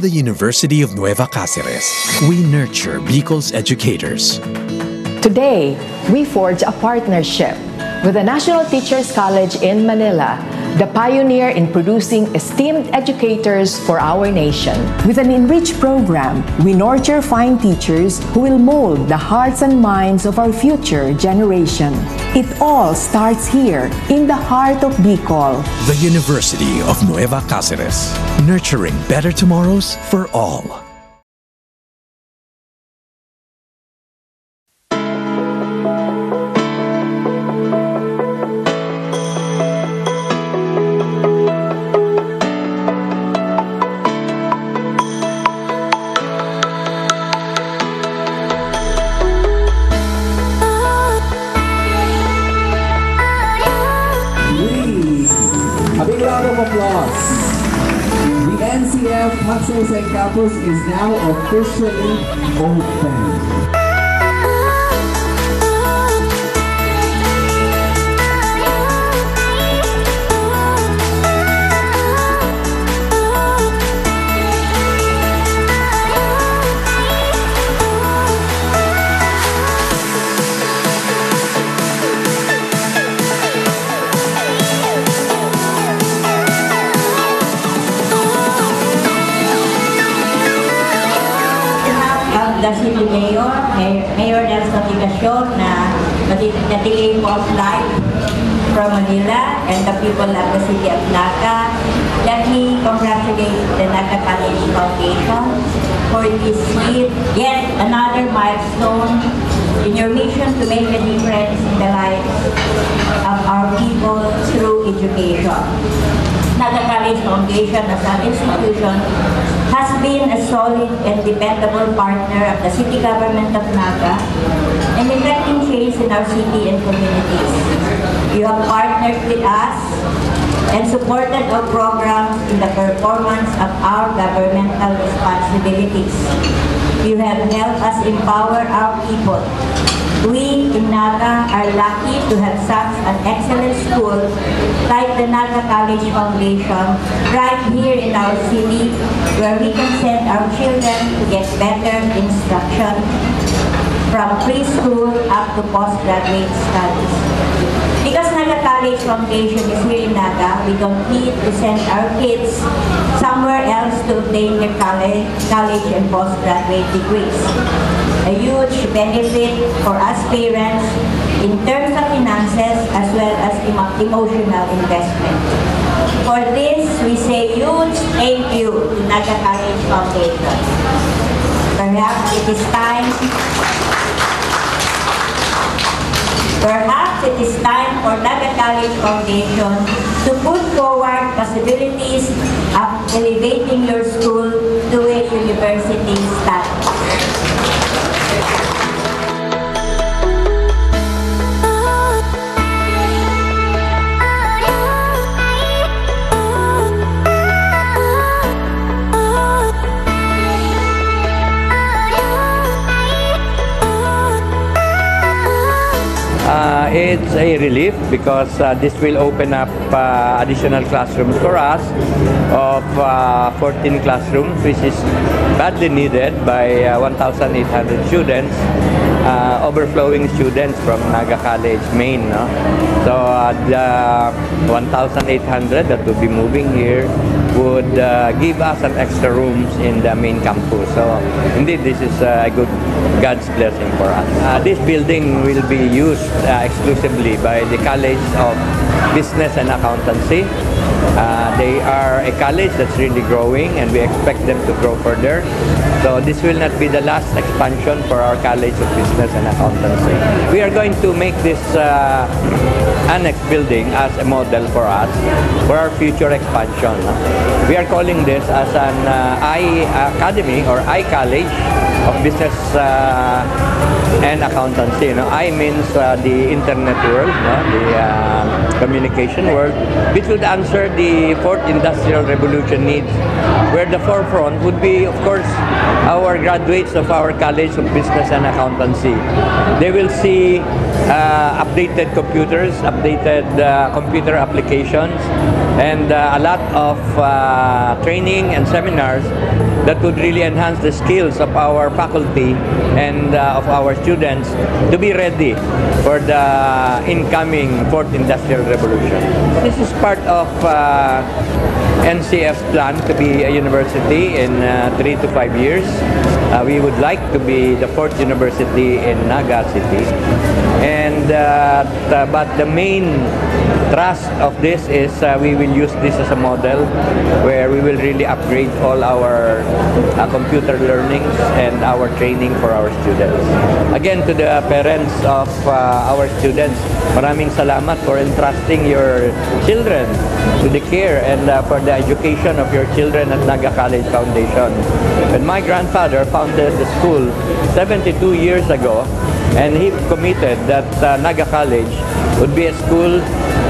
The University of Nueva Cáceres, we nurture Bicol's educators. Today, we forge a partnership with the National Teachers College in Manila, the pioneer in producing esteemed educators for our nation. With an enriched program, we nurture fine teachers who will mold the hearts and minds of our future generation. It all starts here, in the heart of Bicol. The University of Nueva Cáceres, nurturing better tomorrows for all. Now An institution has been a solid and dependable partner of the city government of Naga in effecting change in our city and communities. You have partnered with us and supported our programs in the performance of our governmental responsibilities. You have helped us empower our people we in Naga are lucky to have such an excellent school like the Naga College Foundation right here in our city where we can send our children to get better instruction from preschool up to postgraduate studies. Because Naga College Foundation is here in Naga, we don't need to send our kids somewhere else to obtain their college, college and postgraduate degrees a huge benefit for us parents in terms of finances as well as emo- emotional investment. For this, we say huge thank you to Naga College Foundation. Perhaps it is time Perhaps it is time for Naga College Foundation to put forward possibilities of elevating your school to a university status. It's a relief because uh, this will open up uh, additional classrooms for us of uh, 14 classrooms, which is badly needed by uh, 1,800 students, uh, overflowing students from Naga College, Maine. No? So uh, the 1,800 that will be moving here would uh, give us an extra rooms in the main campus. So indeed, this is uh, a good God's blessing for us. Uh, this building will be used uh, exclusively by the College of Business and Accountancy. Uh, they are a college that's really growing and we expect them to grow further. So this will not be the last expansion for our College of Business and Accountancy. We are going to make this uh, annex building as a model for us for our future expansion. We are calling this as an uh, I Academy or I College of Business uh, and accountancy. You know, I means uh, the internet world, no? the uh, communication world, which would answer the fourth industrial revolution needs, where the forefront would be, of course, our graduates of our College of Business and Accountancy. They will see uh, updated computers, updated uh, computer applications, and uh, a lot of uh, training and seminars that would really enhance the skills of our faculty and uh, of our students to be ready for the incoming fourth industrial revolution. This is part of uh, NCF's plan to be a university in uh, three to five years. Uh, we would like to be the fourth university in Naga City. And uh, but the main thrust of this is uh, we will use this as a model where we will really upgrade all our uh, computer learnings and our training for our students. Again, to the parents of uh, our students, maraming salamat for entrusting your children to the care and uh, for the education of your children at Naga College Foundation. When my grandfather founded the school 72 years ago, and he committed that uh, Naga College would be a school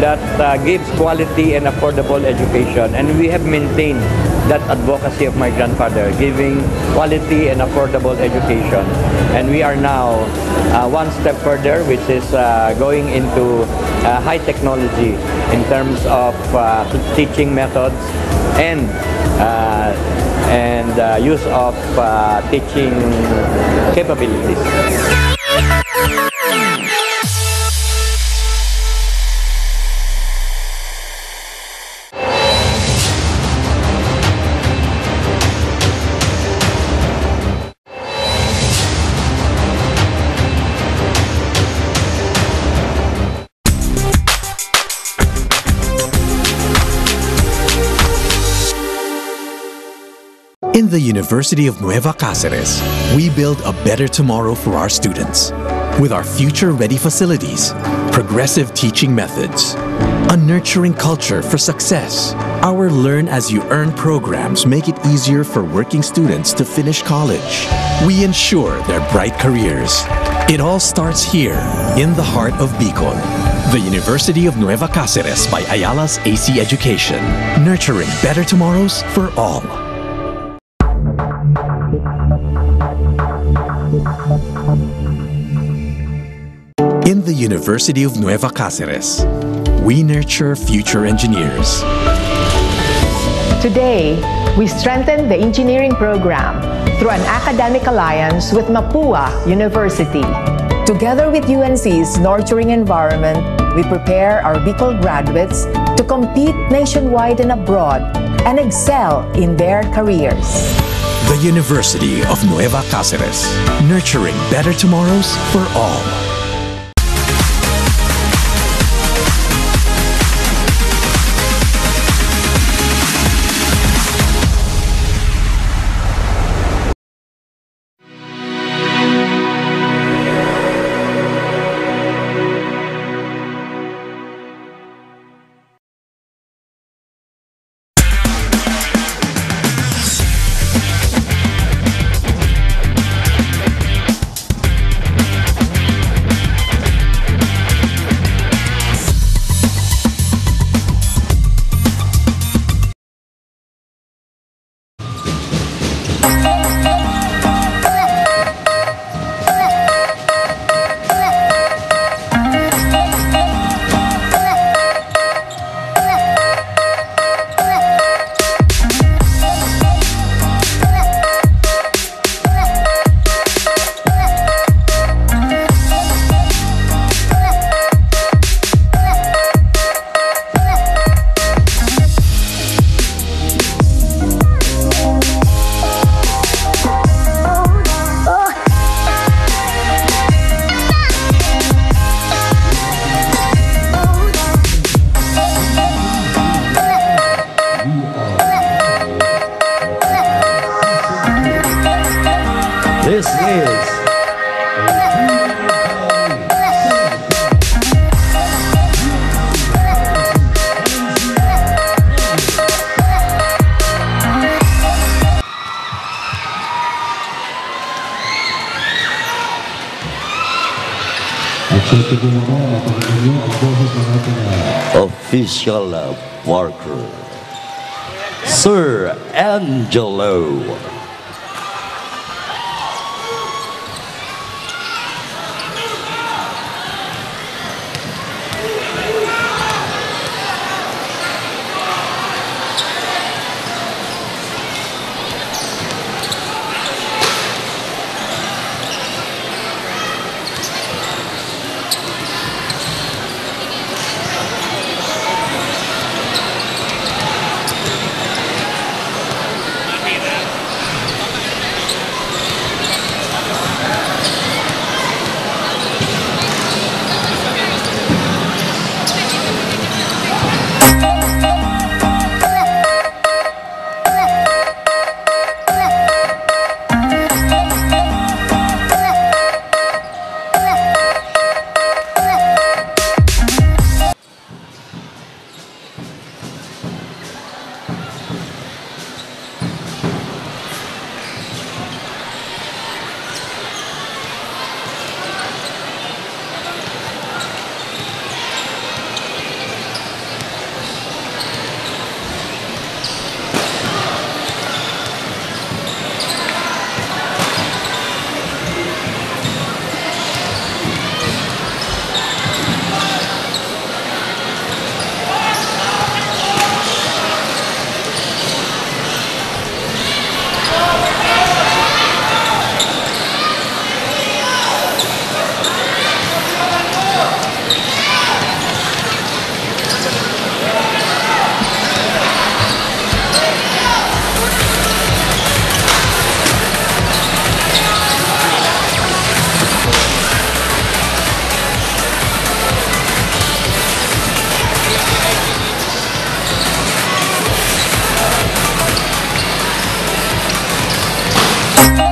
that uh, gives quality and affordable education. And we have maintained that advocacy of my grandfather, giving quality and affordable education. And we are now uh, one step further, which is uh, going into uh, high technology in terms of uh, teaching methods and uh, and uh, use of teaching capabilities. In the University of Nueva Cáceres, we build a better tomorrow for our students. With our future ready facilities, progressive teaching methods, a nurturing culture for success, our Learn as You Earn programs make it easier for working students to finish college. We ensure their bright careers. It all starts here, in the heart of Bicol. The University of Nueva Cáceres by Ayala's AC Education, nurturing better tomorrows for all. University of Nueva Cáceres, we nurture future engineers. Today, we strengthen the engineering program through an academic alliance with Mapua University. Together with UNC's nurturing environment, we prepare our Bicol graduates to compete nationwide and abroad and excel in their careers. The University of Nueva Cáceres, nurturing better tomorrows for all. Good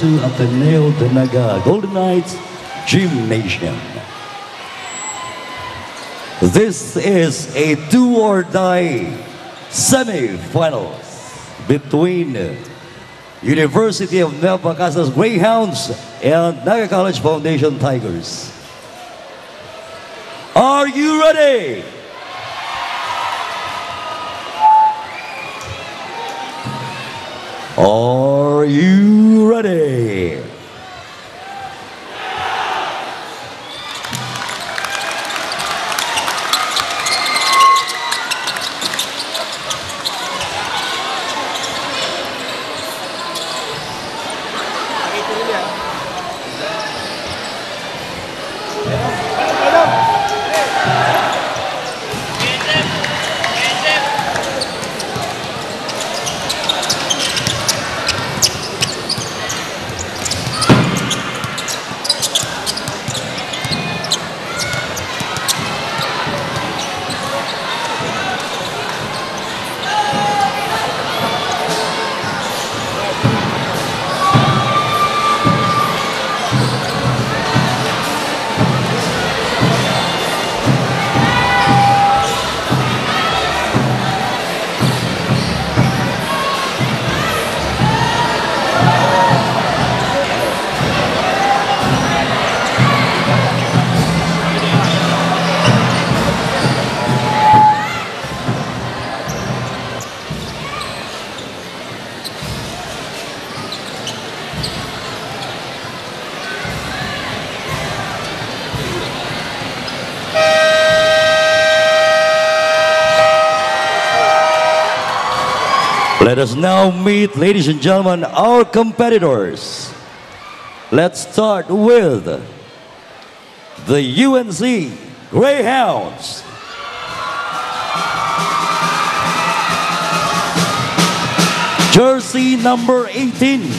to Ateneo de Naga Golden Knights Gymnasium. This is a do or die semi-finals between University of Nueva Cáceres Greyhounds and Naga College Foundation Tigers. Are you ready? Are you us now meet, ladies and gentlemen, our competitors. Let's start with the UNC Greyhounds. Jersey number 18,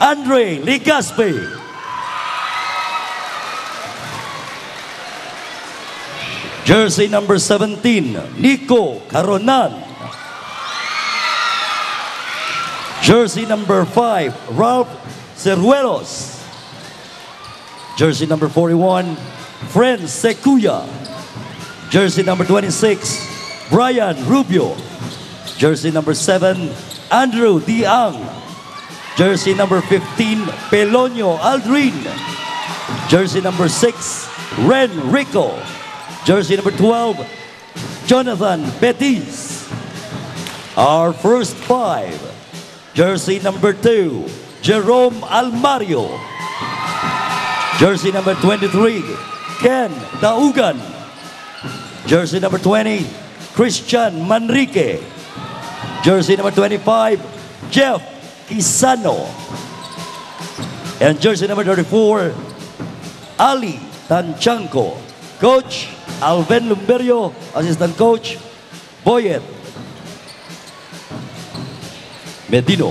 Andre Ligaspe. Jersey number 17, Nico Caronan. Jersey number 5, Ralph Ceruelos. Jersey number 41, Fren Secuya. Jersey number 26, Brian Rubio. Jersey number 7, Andrew Diang. Jersey number 15, Pelonio Aldrin. Jersey number 6, Ren Rico. Jersey number 12, Jonathan Betis. Our first five. Jersey number 2, Jerome Almario. Jersey number 23, Ken Daugan. Jersey number 20, Christian Manrique. Jersey number 25, Jeff Kisano. And jersey number 34, Ali Tanchanko. Coach Alvin Lumberio, assistant coach Boyet Medino.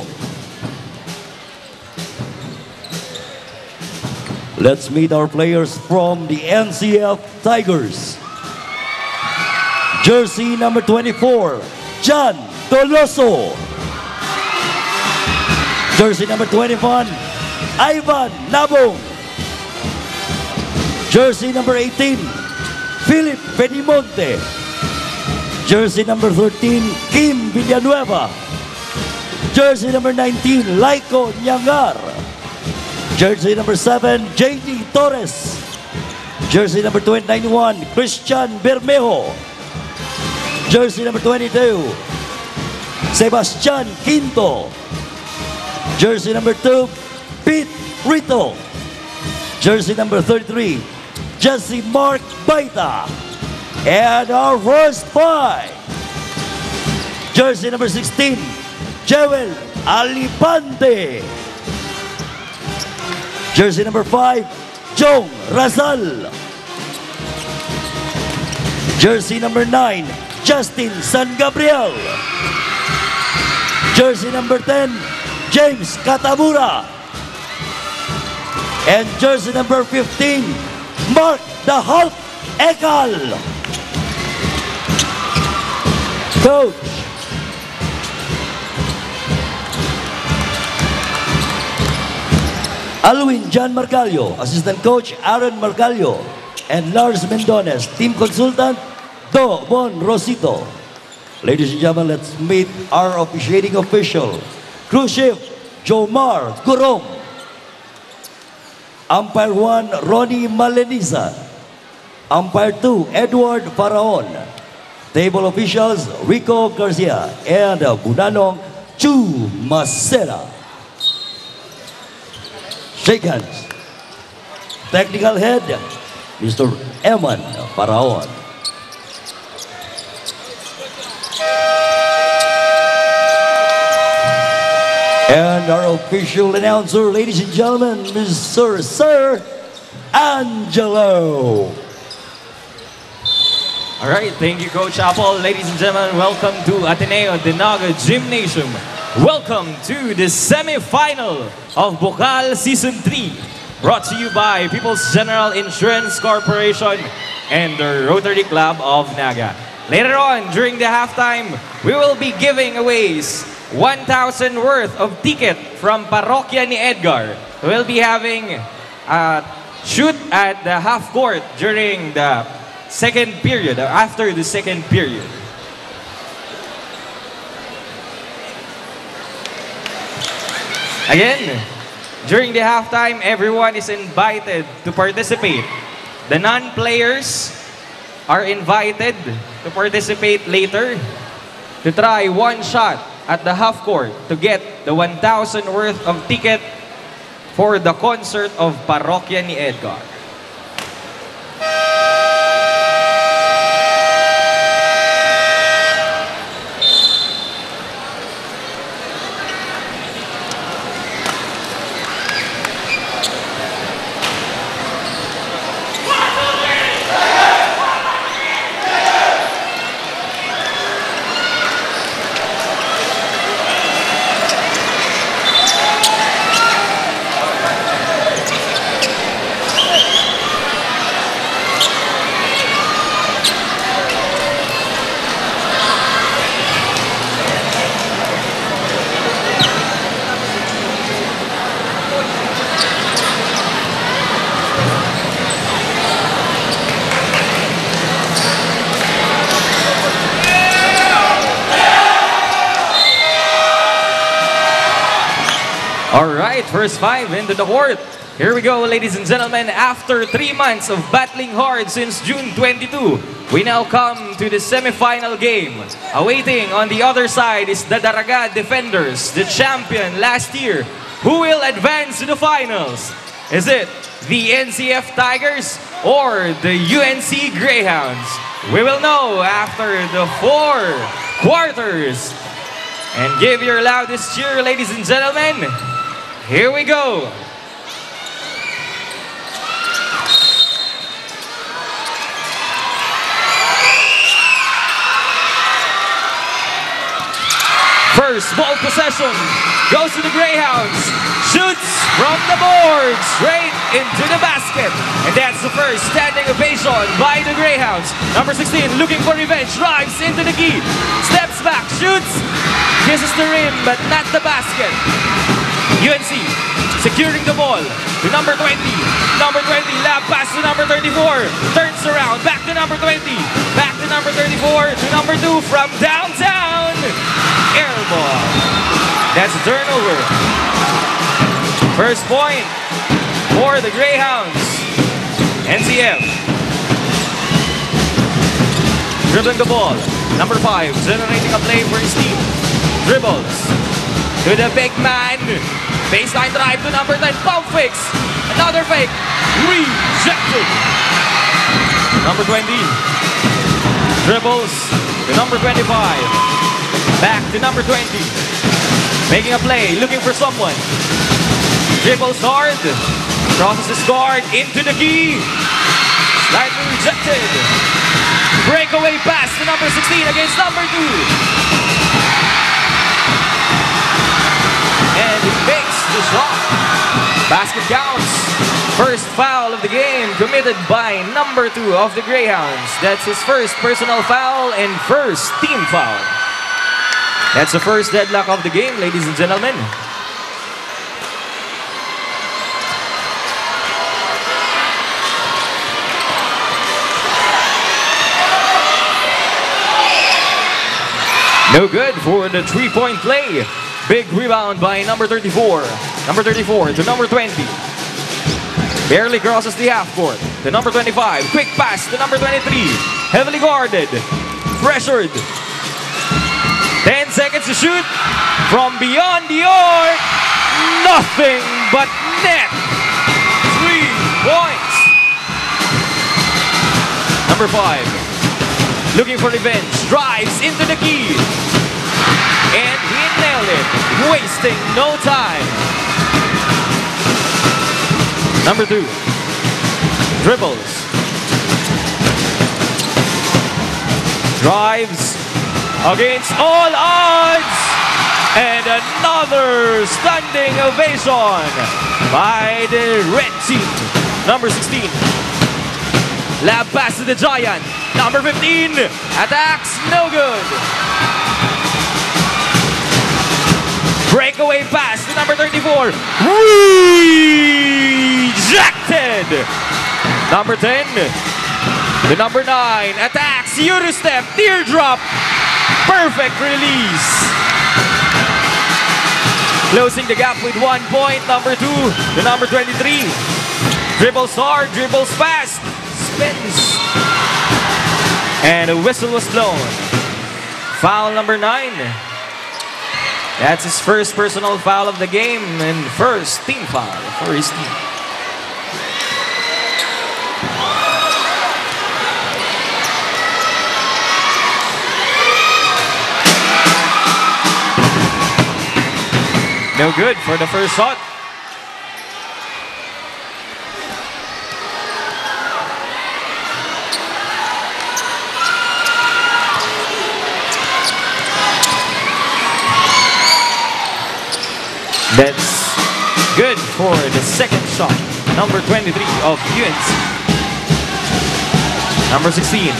Let's meet our players from the NCF Tigers. Jersey number 24, John Toloso. Jersey number 21, Ivan Nabong. Jersey number 18, Philip Benimonte. Jersey number 13, Kim Villanueva. Jersey number 19, Laiko Nyangar. Jersey number 7, JD Torres. Jersey number 91, Christian Bermejo. Jersey number 22, Sebastian Quinto. Jersey number 2, Pete Rito. Jersey number 33, Jesse Mark Baita. And our first five, jersey number 16, Joel Alipante. Jersey number 5, Jong Razal. Jersey number 9, Justin San Gabriel. Jersey number 10, James Katamura. And jersey number 15, Mark the Hulk Ekal. Coach. Alwin John Marcalio, assistant coach Aaron Marcalio, and Lars Mendones, team consultant Do Bon Rosito. Ladies and gentlemen, let's meet our officiating official, crew chief Jomar Gurom. Umpire 1, Ronnie Maleniza. Umpire 2, Edward Faraon. Table officials, Rico Garcia and Bunanong Chu Masera. Shake hands. Technical head, Mr. Eman uh, Faraon. And our official announcer, ladies and gentlemen, Mr. Sir Angelo. All right, thank you, Coach Apple. Ladies and gentlemen, welcome to Ateneo de Naga Gymnasium. Welcome to the semi-final of BUCAL Season 3, brought to you by People's General Insurance Corporation and the Rotary Club of Naga. Later on, during the halftime, we will be giving away 1,000 worth of ticket from Parokya ni Edgar. We'll be having a shoot at the half court during the second period, after the second period. Again, during the halftime, everyone is invited to participate. The non-players are invited to participate later to try one shot at the half court to get the 1,000 worth of ticket for the concert of Parokya ni Edgar. Right, first five into the court. Here we go, ladies and gentlemen. After three months of battling hard since June 22, we now come to the semifinal game. Awaiting on the other side is the Daraga Defenders, the champion last year. Who will advance to the finals? Is it the NCF Tigers or the UNC Greyhounds? We will know after the four quarters. And give your loudest cheer, ladies and gentlemen. Here we go. First ball possession goes to the Greyhounds. Shoots from the board straight into the basket. And that's the first standing ovation by the Greyhounds. Number 16 looking for revenge. Drives into the key. Steps back. Shoots. Kisses the rim but not the basket. UNC securing the ball to number 20. Number 20, lob pass to number 34. Turns around, back to number 20. Back to number 34 to number 2 from downtown. Air ball. That's a turnover. First point for the Greyhounds. NCF. Dribbling the ball. Number 5, generating a play for his team. Dribbles to the big man. Baseline drive to number 10. Pump fakes. Another fake. Rejected. Number 20. Dribbles to number 25. Back to number 20. Making a play. Looking for someone. Dribbles hard. Crosses his guard into the key. Slightly rejected. Breakaway pass to number 16 against number 2. He makes the shot. Basket counts. First foul of the game committed by number two of the Greyhounds. That's his first personal foul and first team foul. That's the first deadlock of the game, ladies and gentlemen. No good for the three-point play. Big rebound by number 34. Number 34 to number 20. Barely crosses the half court. The number 25. Quick pass to number 23. Heavily guarded. Pressured. 10 seconds to shoot. From beyond the arc. Nothing but net. Three points. Number 5. Looking for revenge. Drives into the key. Nailed it, wasting no time. Number two, dribbles. Drives against all odds. And another standing ovation by the red team. Number 16. Lob pass to the Giant. Number 15. Attacks, no good. Breakaway pass to number 34. Rejected. Number 10. The number 9 attacks. Eurostep. Teardrop. Perfect release. Closing the gap with one point. Number 2. The number 23. Dribbles hard. Dribbles fast. Spins. And a whistle was blown. Foul number 9. That's his first personal foul of the game and first team foul for his team. No good for the first shot. That's good for the second shot. Number 23 of UNC. Number 16,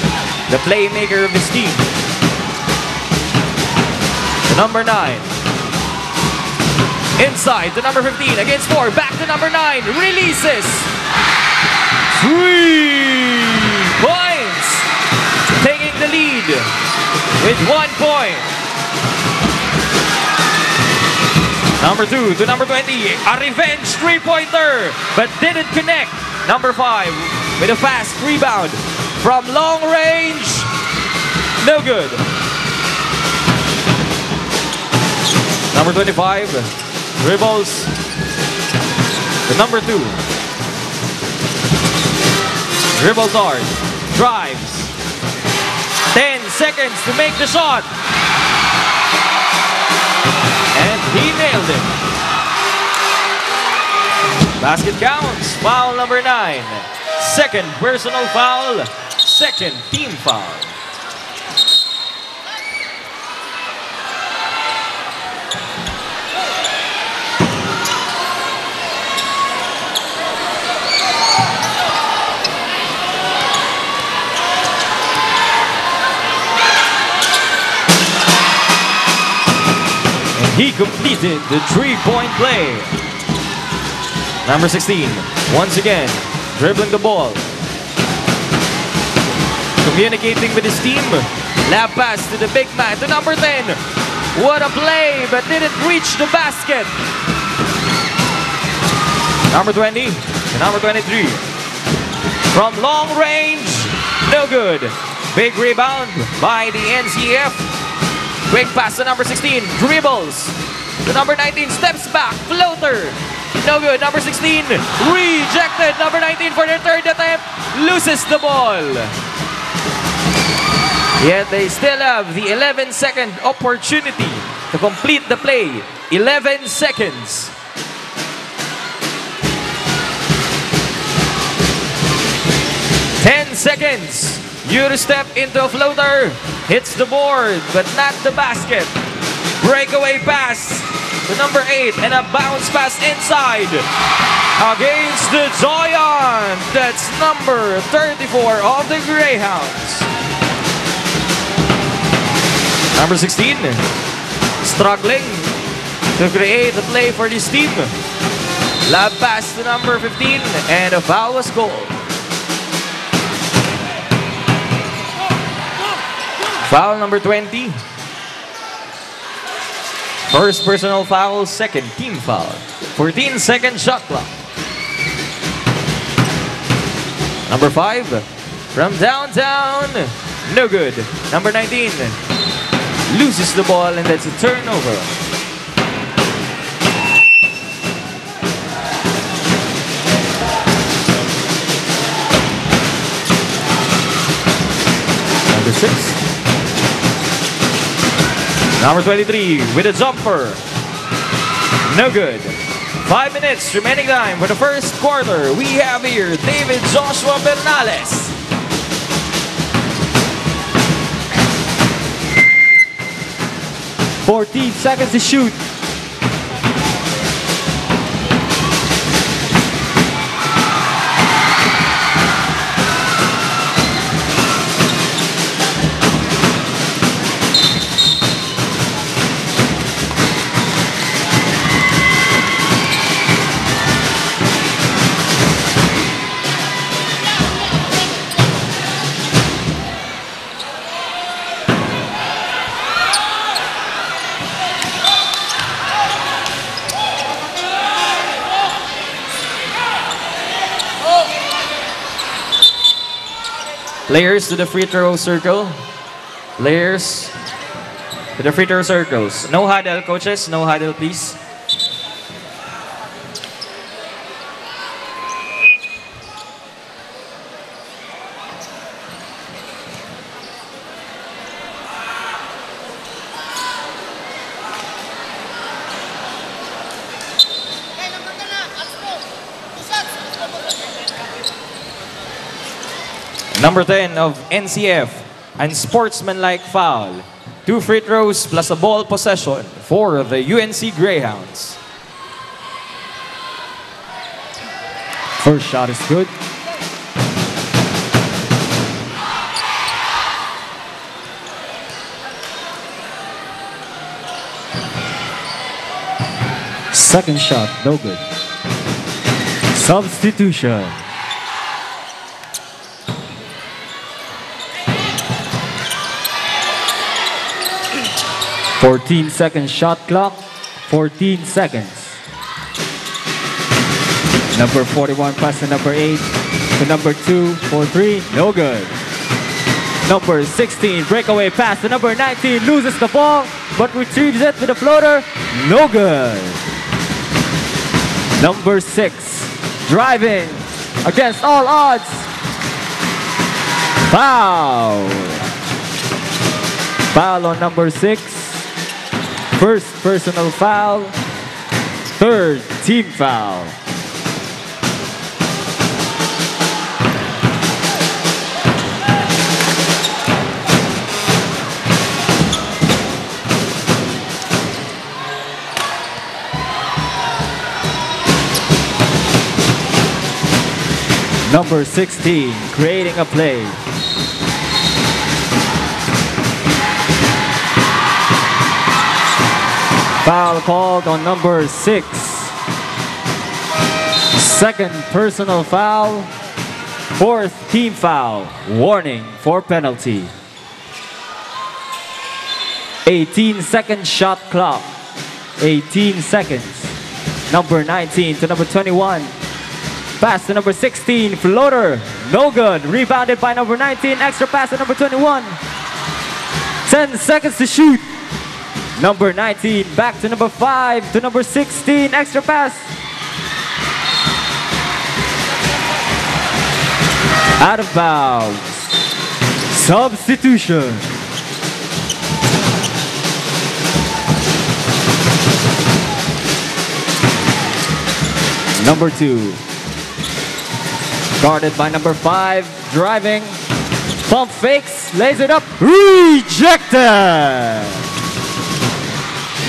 the playmaker of his team. The number 9. Inside the number 15 against 4. Back to number 9. Releases. Three points. Taking the lead with one point. Number 2 to number 20. A revenge three-pointer, but didn't connect. Number 5 with a fast rebound from long range. No good. Number 25 dribbles. The number 2 dribbles hard, drives. 10 seconds to make the shot. Nailed it. Basket counts. Foul number 9. Second personal foul. Second team foul. He completed the three-point play. Number 16, once again, dribbling the ball. Communicating with his team. Lob pass to the big man, to number 10. What a play, but didn't reach the basket. Number 20 to number 23. From long range, no good. Big rebound by the NCF. Quick pass to number 16, dribbles. The number 19 steps back, floater. No good. Number 16, rejected. Number 19 for their third attempt, loses the ball. Yet they still have the 11 second opportunity to complete the play. 11 seconds. Ten seconds. Step into a floater, hits the board, but not the basket. Breakaway pass to number eight and a bounce pass inside against the Zion. That's number 34 of the Greyhounds. Number 16, struggling to create a play for this team. Lob pass to number 15 and a foul was called. Foul number 20. First personal foul, second team foul. 14 second shot clock. Number 5 from downtown. No good. Number 19 loses the ball and that's a turnover. Number 6 Number 23 with a jumper. No good. Five minutes remaining time for the first quarter. We have here David Joshua Bernales. Fourteen seconds to shoot. Players to the free throw circle. Layers to the free throw circles. No huddle, coaches. No huddle, please. Number 10 of NCF, unsportsmanlike foul. Two free throws plus a ball possession for the UNC Greyhounds. First shot is good. Second shot, no good. Substitution. Fourteen second shot clock. 14 seconds. Number 41 pass to number 8 to number 2 for 3. No good. Number 16 breakaway pass to number 19 loses the ball but retrieves it with a floater. No good. Number 6 driving against all odds. Foul. Foul on number 6. First personal foul. Third team foul. Number 16, creating a play. Foul called on number 6. Second personal foul. Fourth team foul. Warning for penalty. 18 second shot clock. 18 seconds. Number 19 to number 21. Pass to number 16, floater, no good. Rebounded by number 19, extra pass to number 21. 10 seconds to shoot. Number 19, back to number 5, to number 16, extra pass. Out of bounds. Substitution. Number 2, Guarded by number five, driving. Pump fakes, lays it up, rejected!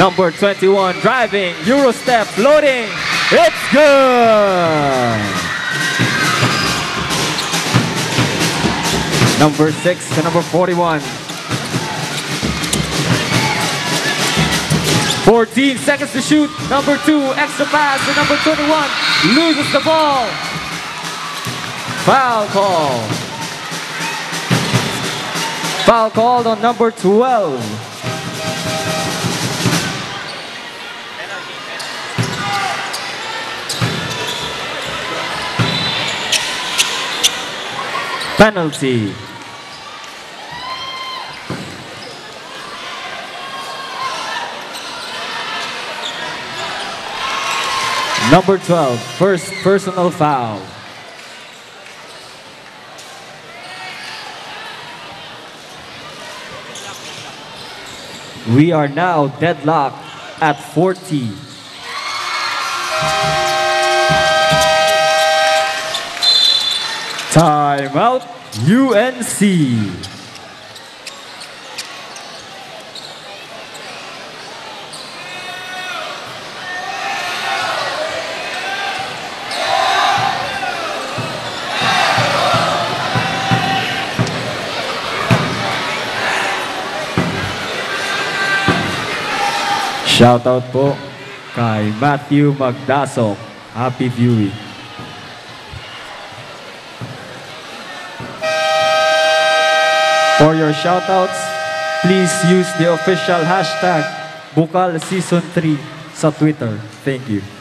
Number 21, driving, Euro step, floating, it's good! Number six to number 41. 14 seconds to shoot. Number two, extra pass to number 21. Loses the ball. Foul call. Foul called on number 12. Penalty. Number 12, first personal foul. We are now deadlocked at 40. Timeout UNC. Shoutout po kay Matthew Magdasok. Happy viewing. For your shoutouts, please use the official hashtag Bukal Season 3 sa Twitter. Thank you.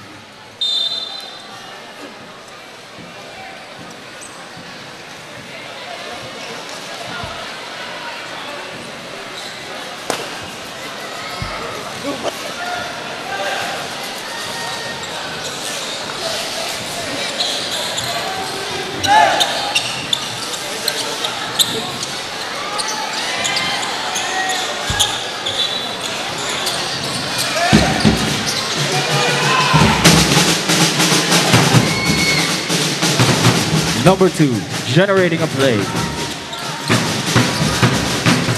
Number two, generating a play.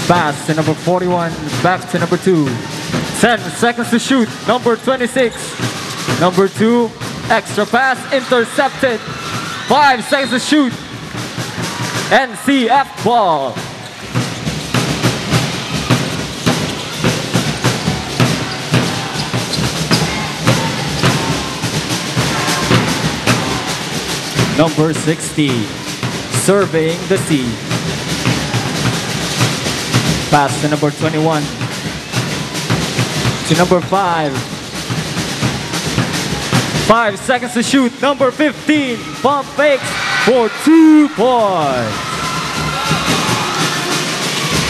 Pass to number 41, back to number two. 10 seconds to shoot, number 26. Number two, extra pass, intercepted. Five seconds to shoot. NCF ball. Number 60, surveying the sea. Pass to number 21. To number 5, Five seconds to shoot. Number 15, pump fakes for two points.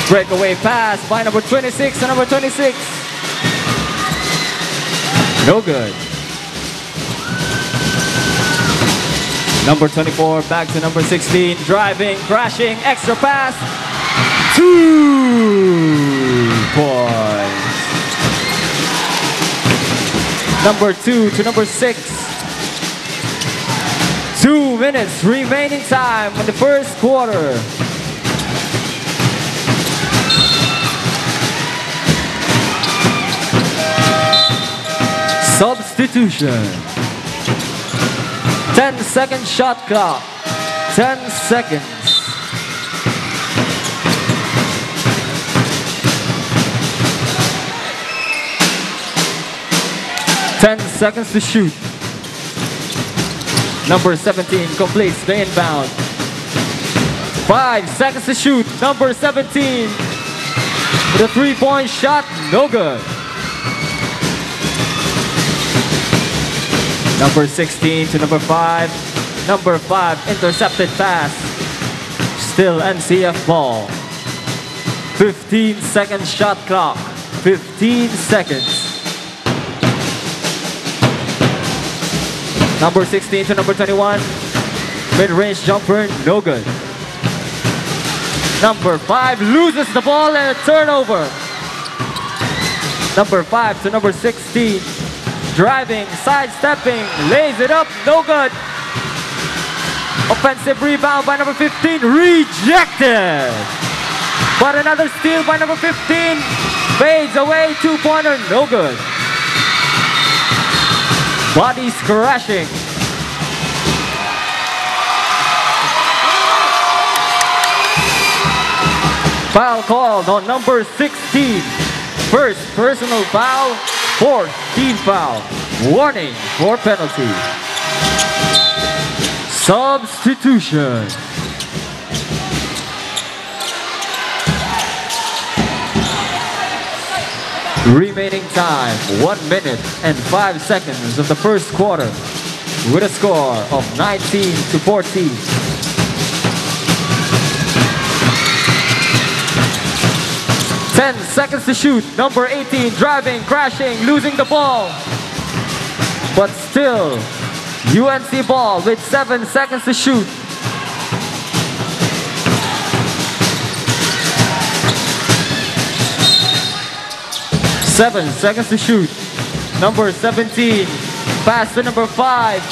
Breakaway pass by number 26 and number 26. No good. Number 24 back to number 16. Driving, crashing, extra pass. Two points. Number two to number six. Two minutes remaining time in the first quarter. Substitution. 10 second shot clock. 10 seconds. Ten seconds to shoot. Number 17 completes the inbound. Five seconds to shoot. Number 17 with a three-point shot. No good. Number 16 to number 5. Number 5 intercepted pass. Still NCF ball. 15 second shot clock. 15 seconds. Number 16 to number 21. Mid-range jumper, no good. Number 5 loses the ball and a turnover. Number 5 to number 16. Driving, sidestepping, lays it up, no good. Offensive rebound by number 15, rejected. But another steal by number 15, fades away, two-pointer, no good. Bodies crashing. Foul called on number 16. First personal foul, fourth team foul. Warning for penalty. Substitution. Remaining time, 1 minute and 5 seconds of the first quarter with a score of 19 to 14. Ten seconds to shoot. Number 18 driving, crashing, losing the ball. But still, UNC ball with seven seconds to shoot. Seven seconds to shoot. Number 17. Pass to number five.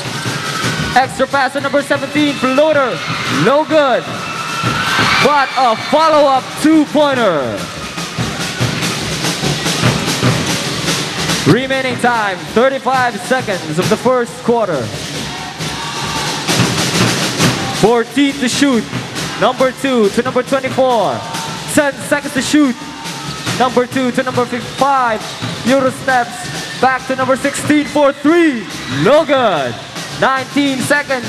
Extra pass to number 17. Floater. No good. But a follow-up two-pointer. Remaining time, 35 seconds of the first quarter. 14 to shoot. Number 2 to number 24. 10 seconds to shoot. Number 2 to number 5. Euro steps back to number 16 for 3. No good. 19 seconds.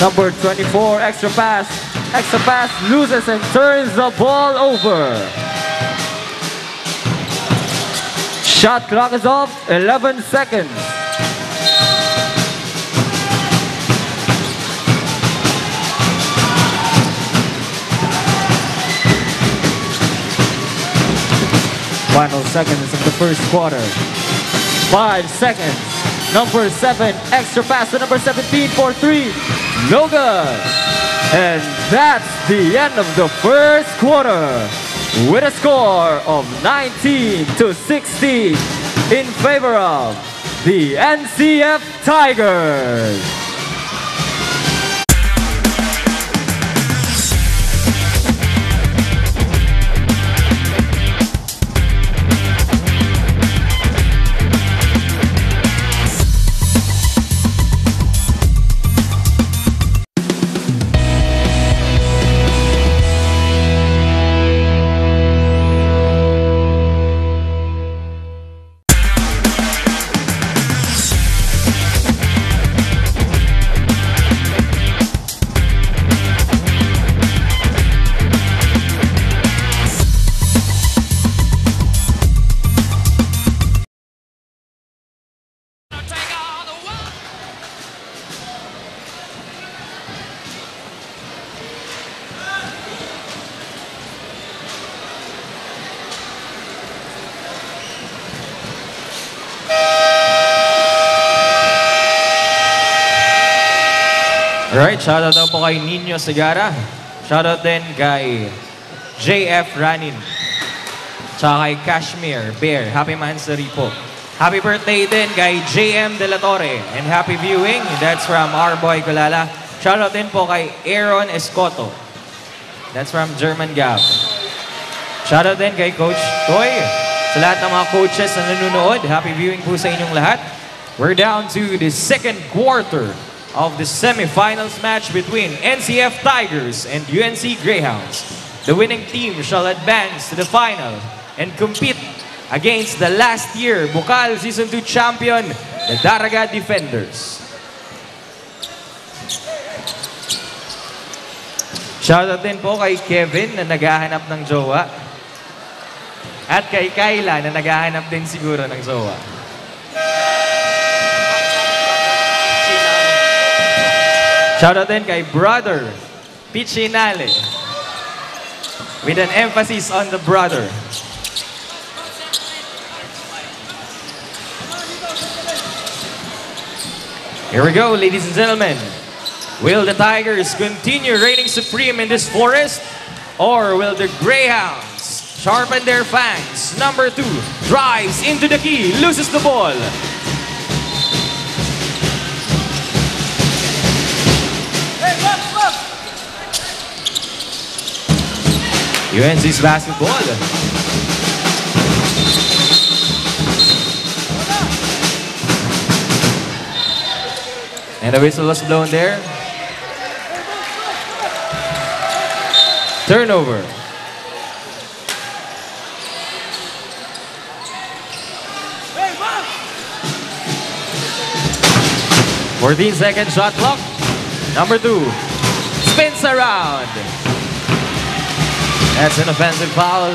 Number 24, extra pass. Extra pass loses and turns the ball over. Shot clock is off, 11 seconds. Final seconds of the first quarter. Five seconds. Number seven, extra pass to number 17 for three. No good. And that's the end of the first quarter with a score of 19 to 16 in favor of the NCF Tigers. Shoutout daw po kay Nino Segara. Shoutout din kay JF Ranin. Tsaka kay Kashmir Bear. Happy Mansari po. Happy birthday din kay JM De La Torre. And happy viewing. That's from our boy Kulala. Shoutout din po kay Aaron Escoto. That's from German Gap. Shoutout din kay Coach Toy. Sa lahat ng mga coaches na nanonood, happy viewing po sa inyong lahat. We're down to the second quarter of the semifinals match between NCF Tigers and UNC Greyhounds. The winning team shall advance to the final and compete against the last year BUCAL Season 2 champion, the Daraga Defenders. Shoutout din po kay Kevin na naghahanap ng jowa. At kay Kyla na naghahanap din siguro ng jowa. Shoutout din kay Brother Pichinale. With an emphasis on the brother. Here we go, ladies and gentlemen. Will the Tigers continue reigning supreme in this forest? Or will the Greyhounds sharpen their fangs? Number two drives into the key, loses the ball. UNC's basketball. And the whistle was blown there. Turnover. Fourteen second shot clock. Number two spins around. That's an offensive foul.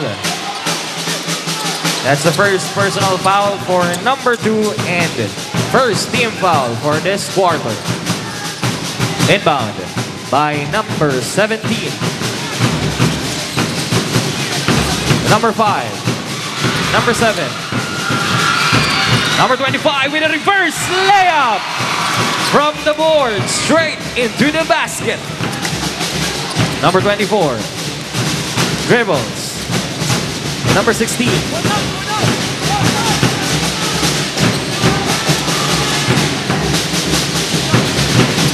That's the first personal foul for number two and first team foul for this quarter. Inbound by number 17. Number five. Number seven. Number 25 with a reverse layup from the board straight into the basket. Number 24 dribbles. Number 16.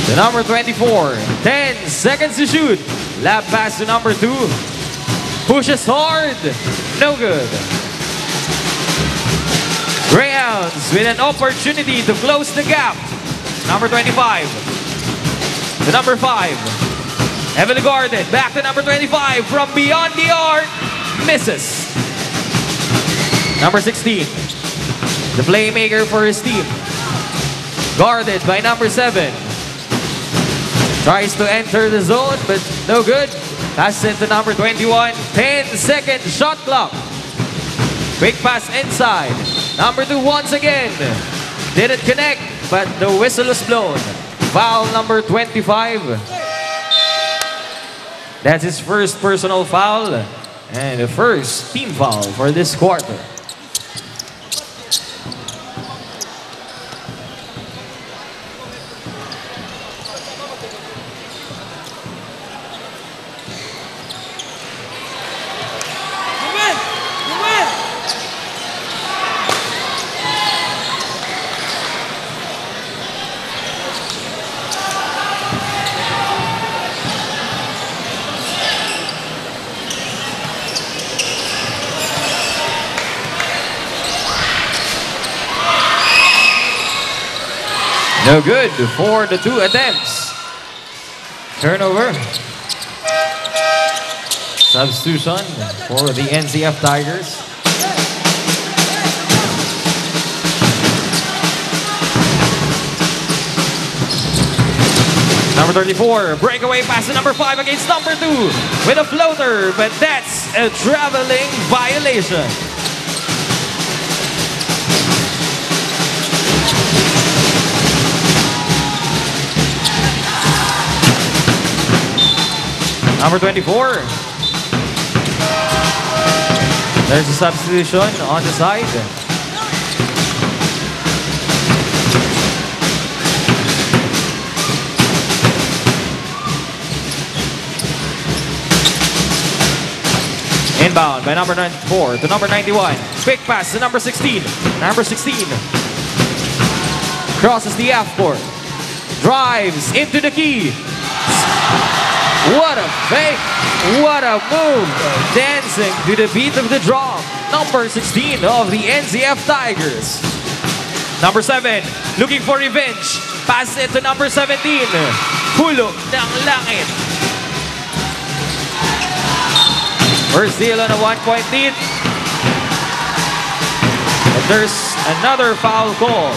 The number 24. 10 seconds to shoot. Lob pass to number 2. Pushes hard. No good. Greyhounds with an opportunity to close the gap. Number 25. The number 5. Heavily guarded. Back to number 25 from beyond the arc. Misses. Number 16. The playmaker for his team. Guarded by number 7. Tries to enter the zone, but no good. Pass to number 21. 10 second shot clock. Quick pass inside. Number 2 once again. Didn't connect, but the whistle is blown. Foul number 25. That's his first personal foul and the first team foul for this quarter. No good for the two attempts. Turnover. Substitution for the NCF Tigers. Number 34, breakaway pass to number 5 against number 2 with a floater, but that's a traveling violation. Number 24. There's a substitution on the side. Inbound by number 94 to number 91. Quick pass to number 16. Number 16 crosses the half court. Drives into the key. What a fake. What a move. Dancing to the beat of the drum. Number 16 of the NCF Tigers. Number 7, looking for revenge. Pass it to number 17. Hulog ng langit. First deal on a one-point lead. And there's another foul call.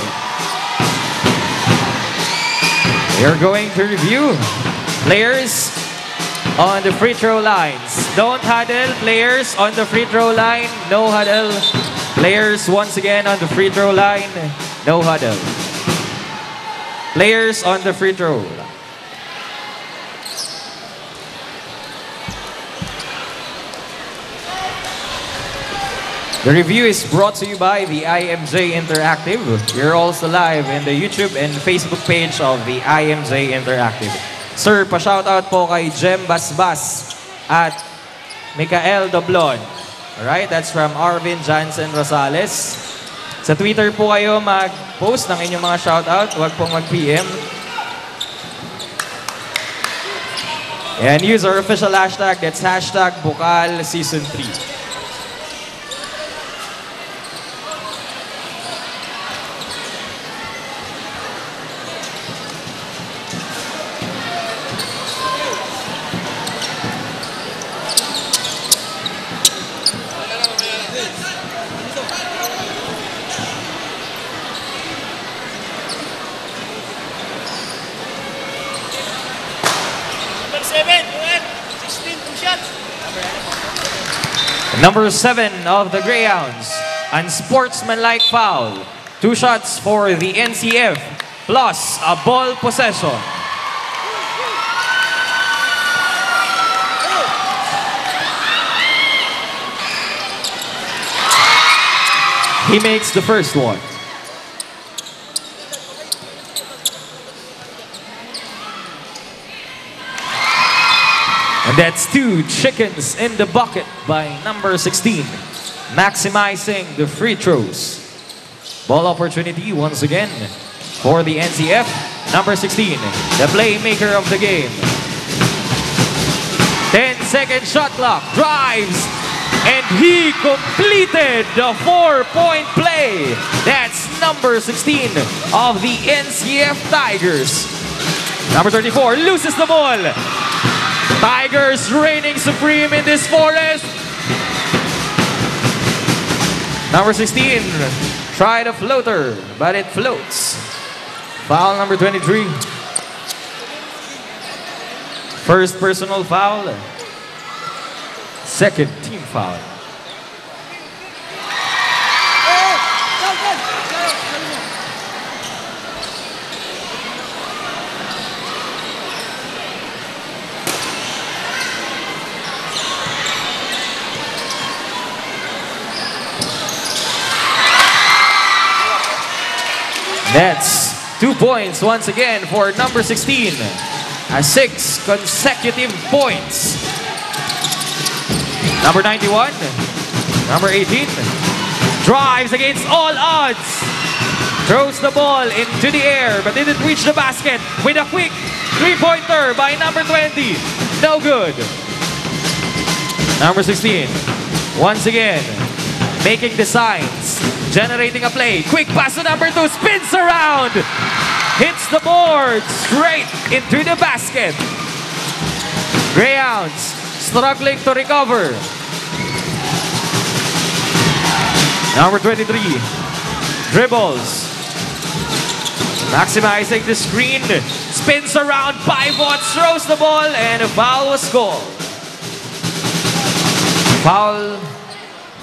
We're going to review players on the free throw lines. Don't huddle. Players on the free throw line. No huddle. Players once again on the free throw line. No huddle. Players on the free throw. The review is brought to you by the IMJ Interactive. You're also live in the YouTube and Facebook page of the IMJ Interactive. Sir, pa-shoutout po kay Jem Basbas at Mikael Doblon. Alright, that's from Arvin Jansen Rosales. Sa Twitter po kayo mag-post ng inyong mga shoutout. Huwag pong mag-PM. And use our official hashtag. That's hashtag Bukal Season 3. Number seven of the Greyhounds, And unsportsmanlike foul. Two shots for the NCF, plus a ball possession. He makes the first one. That's two chickens in the bucket by number 16, maximizing the free throws. Ball opportunity once again for the NCF, number 16, the playmaker of the game. 10 second shot clock, drives, and he completed the four-point play. That's number 16 of the NCF Tigers. Number 34 loses the ball. Tigers reigning supreme in this forest. Number 16, tried a floater, but it floats. Foul number 23. First personal foul. Second team foul. That's two points once again for number 16. A six consecutive points. Number 91, number 18, drives against all odds. Throws the ball into the air but didn't reach the basket with a quick three-pointer by number 20. No good. Number 16, once again, making the signs, generating a play. Quick pass to number two, spins around, hits the board straight into the basket. Greyhounds struggling to recover. Number 23, dribbles. Maximizing the screen, spins around, pivots, throws the ball, and a foul was called. Foul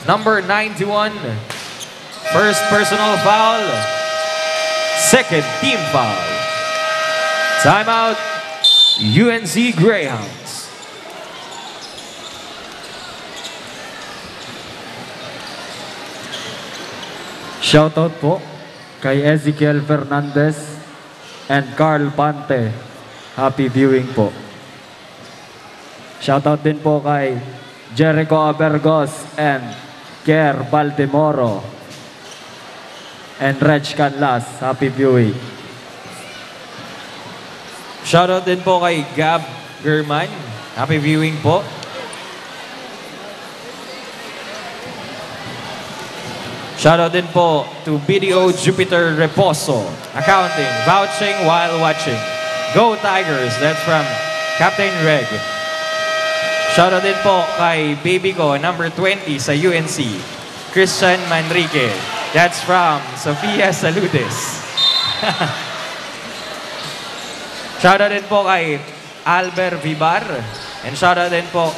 number 91. First personal foul. Second team foul. Timeout, UNC Greyhounds. Shoutout po kay Ezekiel Fernandez and Carl Pante. Happy viewing po. Shoutout din po kay Jericho Abergos and Ker Baldemoro. And Reg Canlas. Happy viewing. Shoutout din po kay Gab German. Happy viewing po. Shoutout din po to BDO Jupiter Reposo. Accounting, vouching while watching. Go Tigers, that's from Captain Reg. Shoutout din po kay baby ko, number 20 sa UNC. Christian Manrique. That's from Sofia Saludes. Shoutout din po kay Albert Vibar. And shoutout din po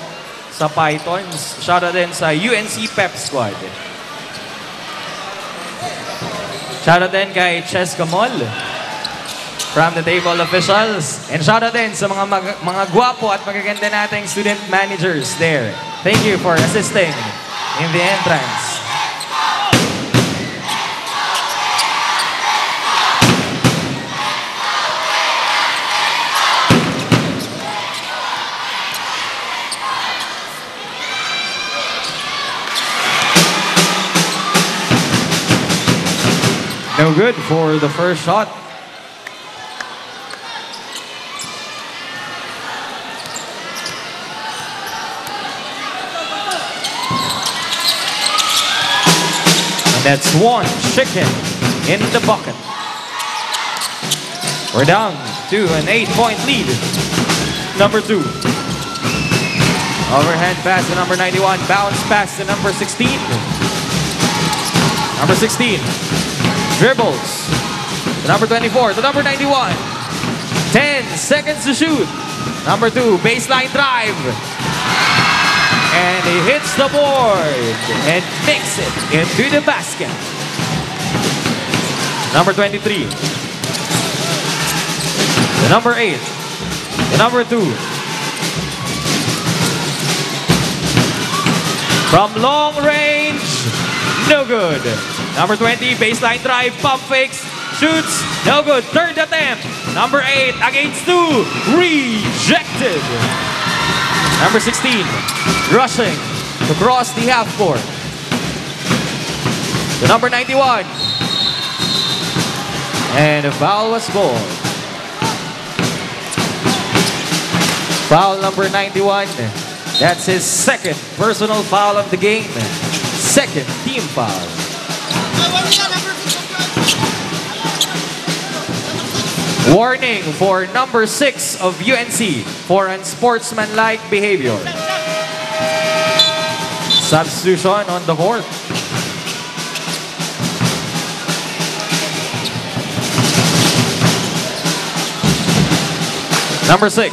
sa Pythons. Shoutout din sa UNC Pep Squad. Shoutout din kay Ches Gamol from the table officials. And shoutout din sa mga mag- mga gwapo at magaganda nating student managers there. Thank you for assisting in the entrance. No good for the first shot. And that's one chicken in the bucket. We're down to an eight-point lead. Number two. Overhead pass to number 91. Bounce pass to number 16. Number 16. Dribbles. To number 24. the number 91. 10 seconds to shoot. Number two. Baseline drive. And he hits the board and makes it into the basket. Number 23. The number 8. The number 2. From long range, no good. Number 20, baseline drive, pump fakes, shoots, no good. Third attempt. Number 8 against 2, rejected. Number 16, rushing to cross the half court. The number 91. And a foul was called. Foul number 91. That's his second personal foul of the game. Second team foul. Warning for number 6 of UNC for unsportsmanlike behavior. Substitution on the court. Number 6.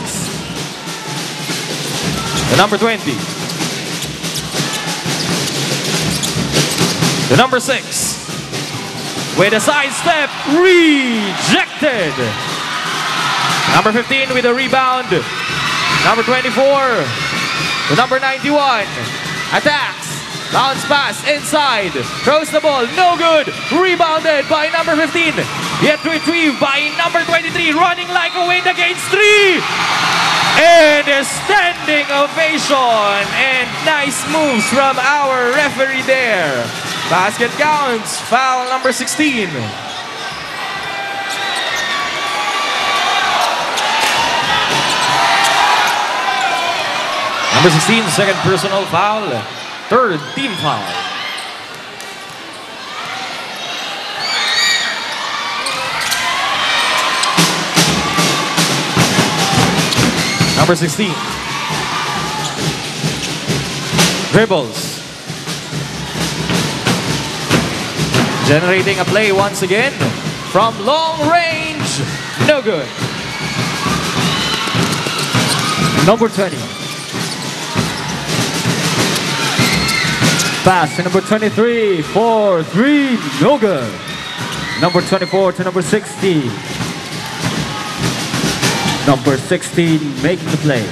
The number 20. The number 6. With a side step, rejected. Number 15 with a rebound. Number 24. The number 91. Attacks. Bounce pass inside. Throws the ball. No good. Rebounded by number 15. Yet retrieved by number 23. Running like a wind against three. And a standing ovation. And nice moves from our referee there. Basket counts. Foul number 16. Number 16, second personal foul. Third team foul. Number 16. Dribbles. Generating a play once again from long range. No good. Number 20. Pass to number 23 for 3. No good. Number 24 to number 16. Number 16 making the play.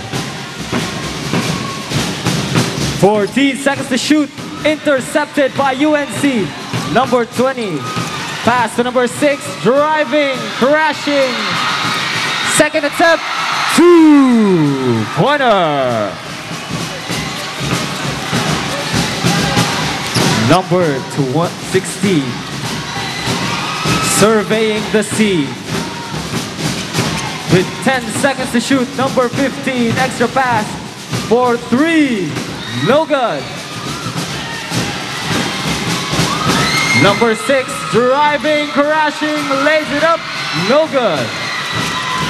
14 seconds to shoot. Intercepted by UNC. Number 20. Pass to number 6. Driving. Crashing. Second attempt. Two. Pointer. Number 16. Surveying the sea. With 10 seconds to shoot, number 15, extra pass for three. No good. Number six, driving, crashing, lays it up, no good.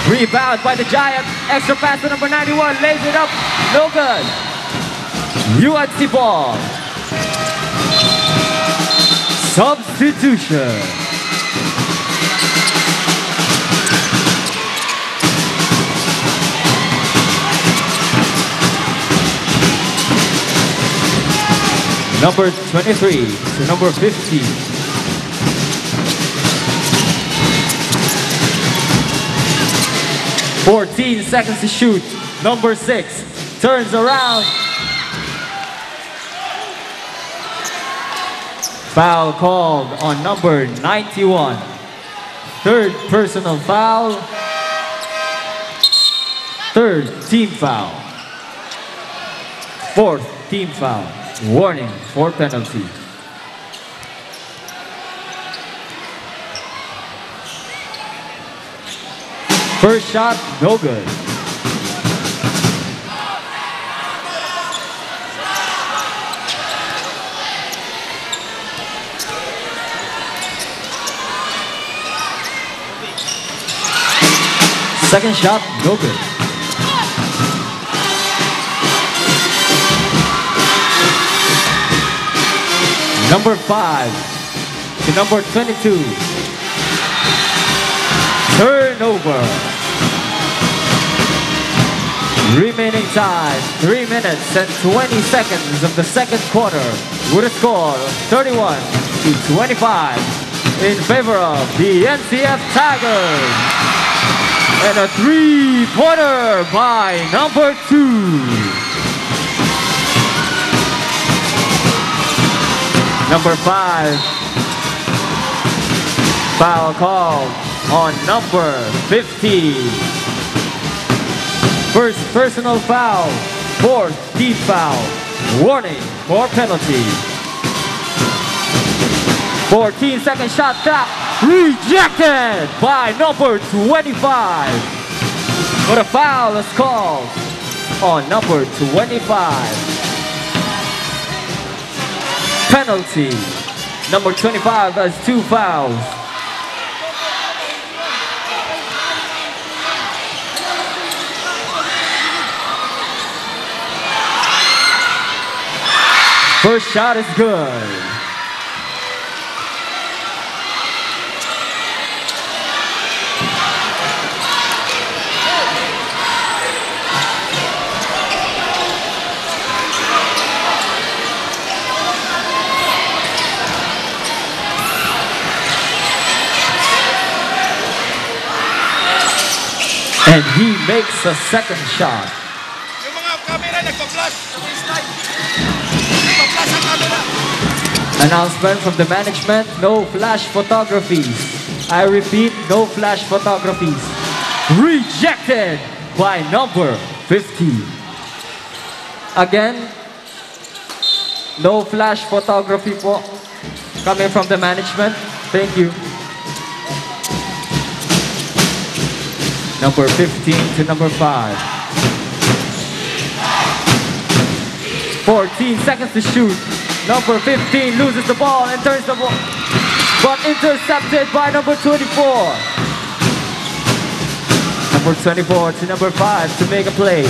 Rebound by the Giant, extra pass to number 91, lays it up, no good. UNC ball. Substitution. Number 23 to number 15. Fourteen seconds to shoot. Number six turns around. Foul called on number 91. Third personal foul. Third team foul. Fourth team foul. Warning for penalty. First shot, no good. Second shot, no good. Number five to number 22. Turnover. Remaining time, 3 minutes and 20 seconds of the second quarter with a score of 31 to 25 in favor of the NCF Tigers. And a three-pointer by number two. Number five. Foul call on number 15. First personal foul, fourth team foul. Warning for penalty. 14 second shot clock rejected by number 25. But a foul is called on number 25 penalty. Number 25 has two fouls. First shot is good. And he makes a second shot. Yung mga camera nagpa-flash. Nagpa-flash ang camera. Announcement from the management, no flash photographies. I repeat, no flash photographies. Rejected by number 15. Again, no flash photography po coming from the management. Thank you. Number 15 to number 5. 14 seconds to shoot. Number 15 loses the ball and turns the ball. But intercepted by number 24. Number 24 to number 5 to make a play.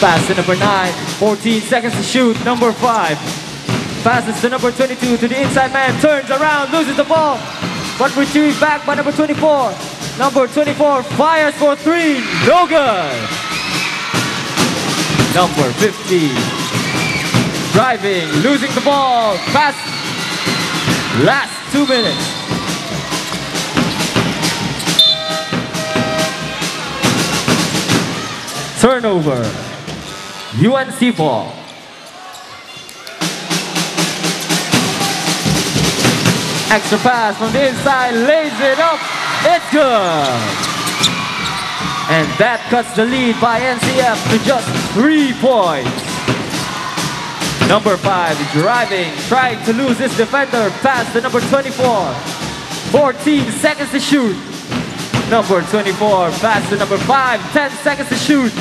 Pass to number 9. 14 seconds to shoot. Number 5. Passes to number 22 to the inside man. Turns around, loses the ball. But retrieved back by number 24. Number 24 fires for three. No good. Number 50. Driving, losing the ball. Pass. Last two minutes. Turnover. UNC ball. Extra pass from the inside, lays it up. It's good. And that cuts the lead by NCF to just three points. Number 5, driving, trying to lose his defender, pass to number 24. 14 seconds to shoot. Number 24, pass to number 5, 10 seconds to shoot.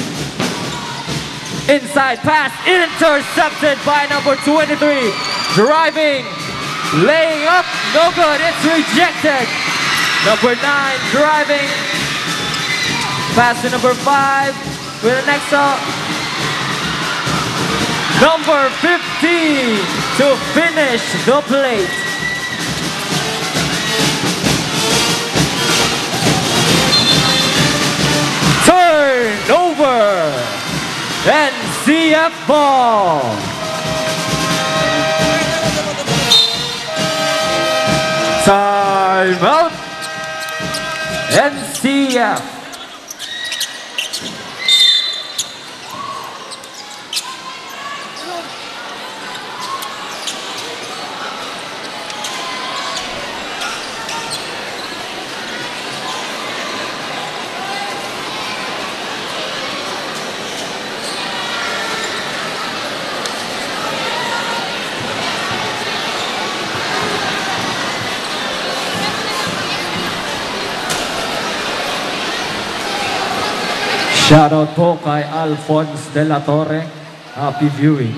Inside pass, intercepted by number 23. Driving, laying up, no good, it's rejected. Number 9, driving. Pass to number 5, with the next up. Number 15 to finish the plate. Turnover. NCF ball. Time out. NCF. Shoutout po kay Alphonse De La Torre. Happy viewing.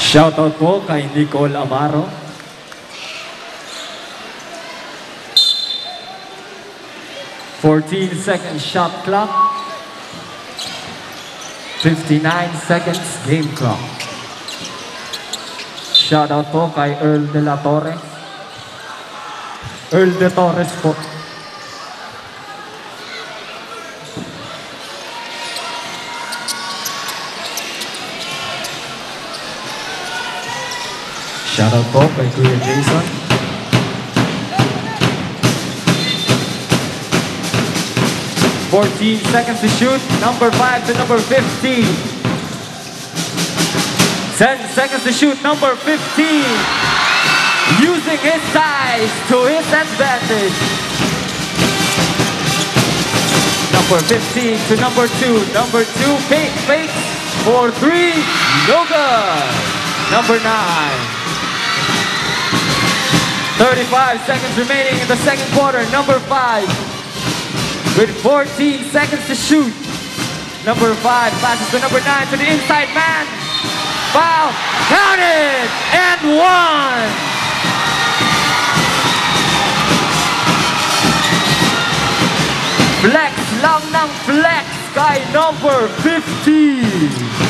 Shoutout po kay Nicole Amaro. Fourteen second shot clock. Fifty-nine seconds game clock. Shoutout po kay Earl De La Torre. Earl De Torres po. Shoutout po kay Kuya Jason. Fourteen seconds to shoot. Number five to number fifteen. Ten seconds to shoot. Number fifteen. Using his size to his advantage. Number 15 to number 2. Number 2, fake, fake. For 3, no good. Number 9. 35 seconds remaining in the second quarter. Number 5 with 14 seconds to shoot. Number 5 passes to number 9 to the inside man. Foul, counted, and one. Flex lang ng flex kay number 15.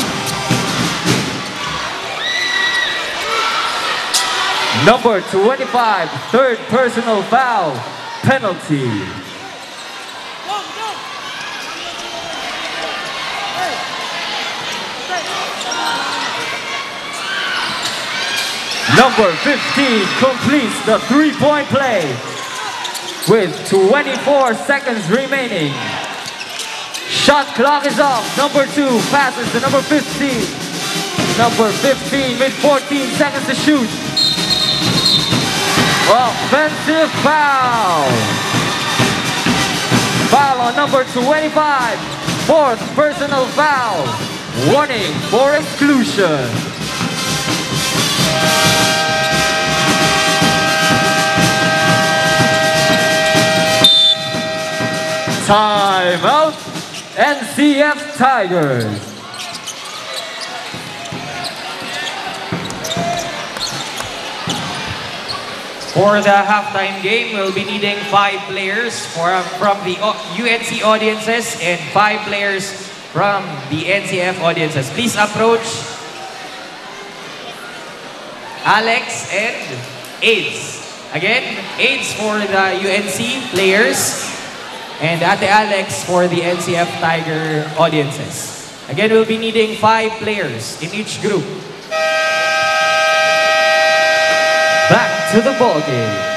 Number 25, third personal foul, penalty. Number 15 completes the three-point play with 24 seconds remaining. Shot clock is off. Number 2 passes to number 15. Number 15 with 14 seconds to shoot. Offensive foul. Foul on number 25. Fourth personal foul. Warning for exclusion. Time out. NCF Tigers. For the halftime game, we'll be needing five players for, from the UNC audiences and five players from the NCF audiences. Please approach Alex and AIDS. Again, AIDS for the UNC players and Ate Alex for the NCF Tiger audiences. Again, we'll be needing five players in each group. Back to the ball game.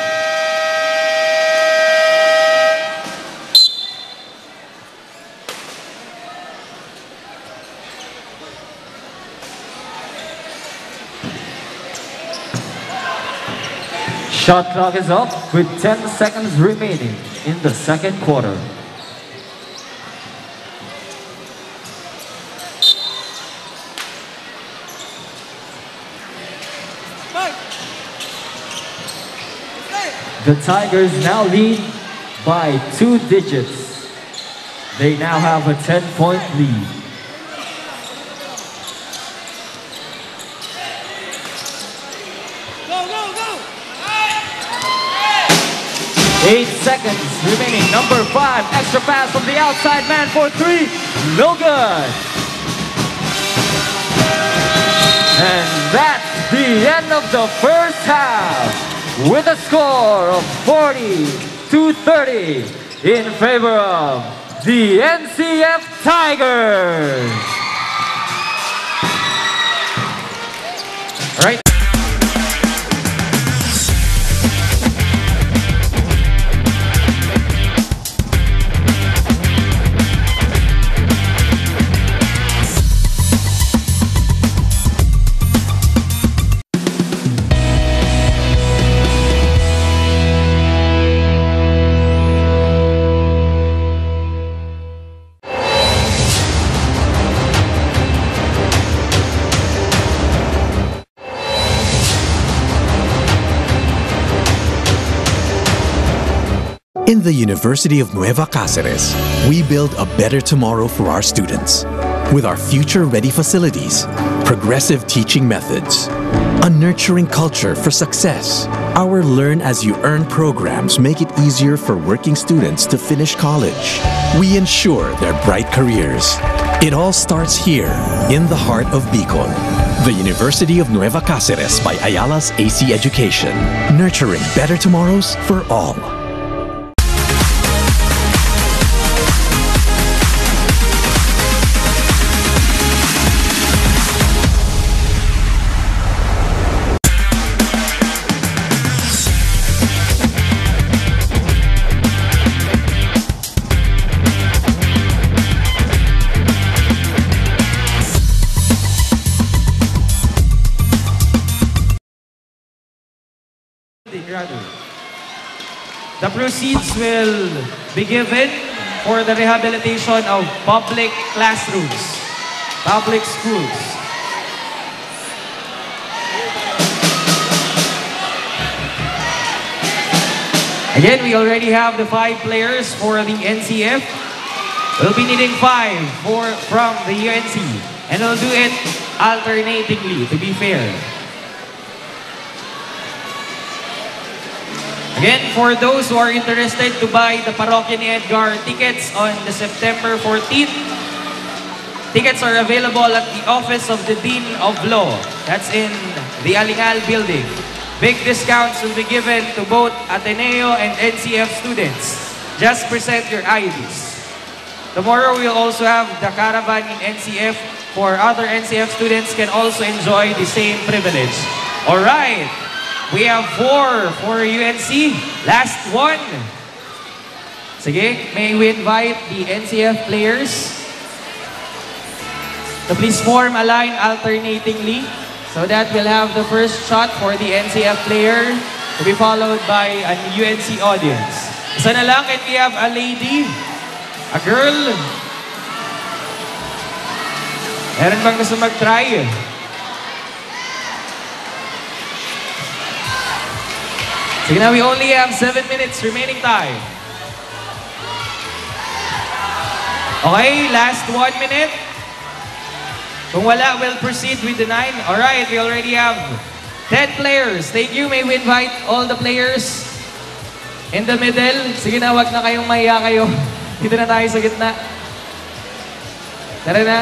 Shot clock is up with 10 seconds remaining in the second quarter. The Tigers now lead by two digits. They now have a 10-point lead. Go, go, go! Eight seconds remaining. Number five, extra pass from the outside man for three. No good. And that's the end of the first half with a score of 40 to 30 in favor of the NCF Tigers. Right. In the University of Nueva Cáceres, we build a better tomorrow for our students. With our future-ready facilities, progressive teaching methods, a nurturing culture for success, our Learn As You Earn programs make it easier for working students to finish college. We ensure their bright careers. It all starts here, in the heart of Bicol. The University of Nueva Cáceres by Ayala's AC Education, nurturing better tomorrows for all. The proceeds will be given for the rehabilitation of public classrooms, public schools. Again, we already have the five players for the NCF. We'll be needing five for, from the UNC. And we'll do it alternatingly, to be fair. Again, for those who are interested to buy the Parokya ni Edgar tickets on the September 14th, tickets are available at the Office of the Dean of Law. That's in the Alingal building. Big discounts will be given to both Ateneo and NCF students. Just present your IDs. Tomorrow we'll also have the caravan in NCF for other NCF students can also enjoy the same privilege. All right. We have four for UNC. Last one. Sige, may we invite the NCF players to please form a line alternatingly so that we'll have the first shot for the NCF player to be followed by an UNC audience. Isa na lang, can we have a lady? A girl? Meron bang gusto mag-try? Sige na, we only have seven minutes remaining time. Okay, last one minute. Kung wala, we'll proceed with the nine. Alright, we already have 10 players. Thank you. May we invite all the players in the middle. Sige na, wag na kayong mahiya kayo. Dito na tayo sa gitna. Tara na.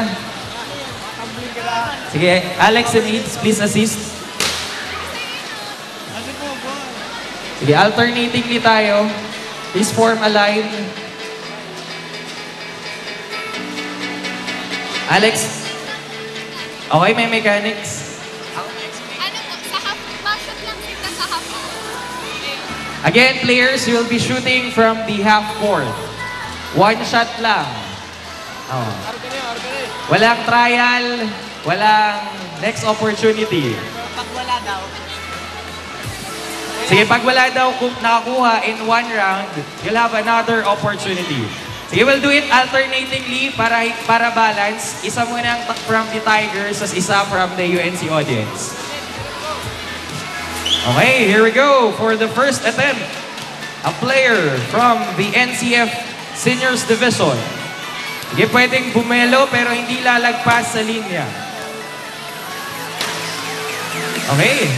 Sige, Alex and Eads, please assist. Sige, alternatingly tayo. Please form a line. Alex, okay, may mechanics. Ano po, sa half, bakit lang sila sa half? Again, players will be shooting from the half court. One shot lang. Oh. Walang trial, walang next opportunity. Pag wala daw. Sige, pag wala daw ku- nakakuha in one round, you'll have another opportunity. Sige, we'll do it alternatingly para para balance. Isa muna ang from the Tigers, as isa from the UNC audience. Okay, here we go for the first attempt. A player from the NCF Seniors Division. Sige, pwedeng bumelo pero hindi lalagpas sa linya. Okay.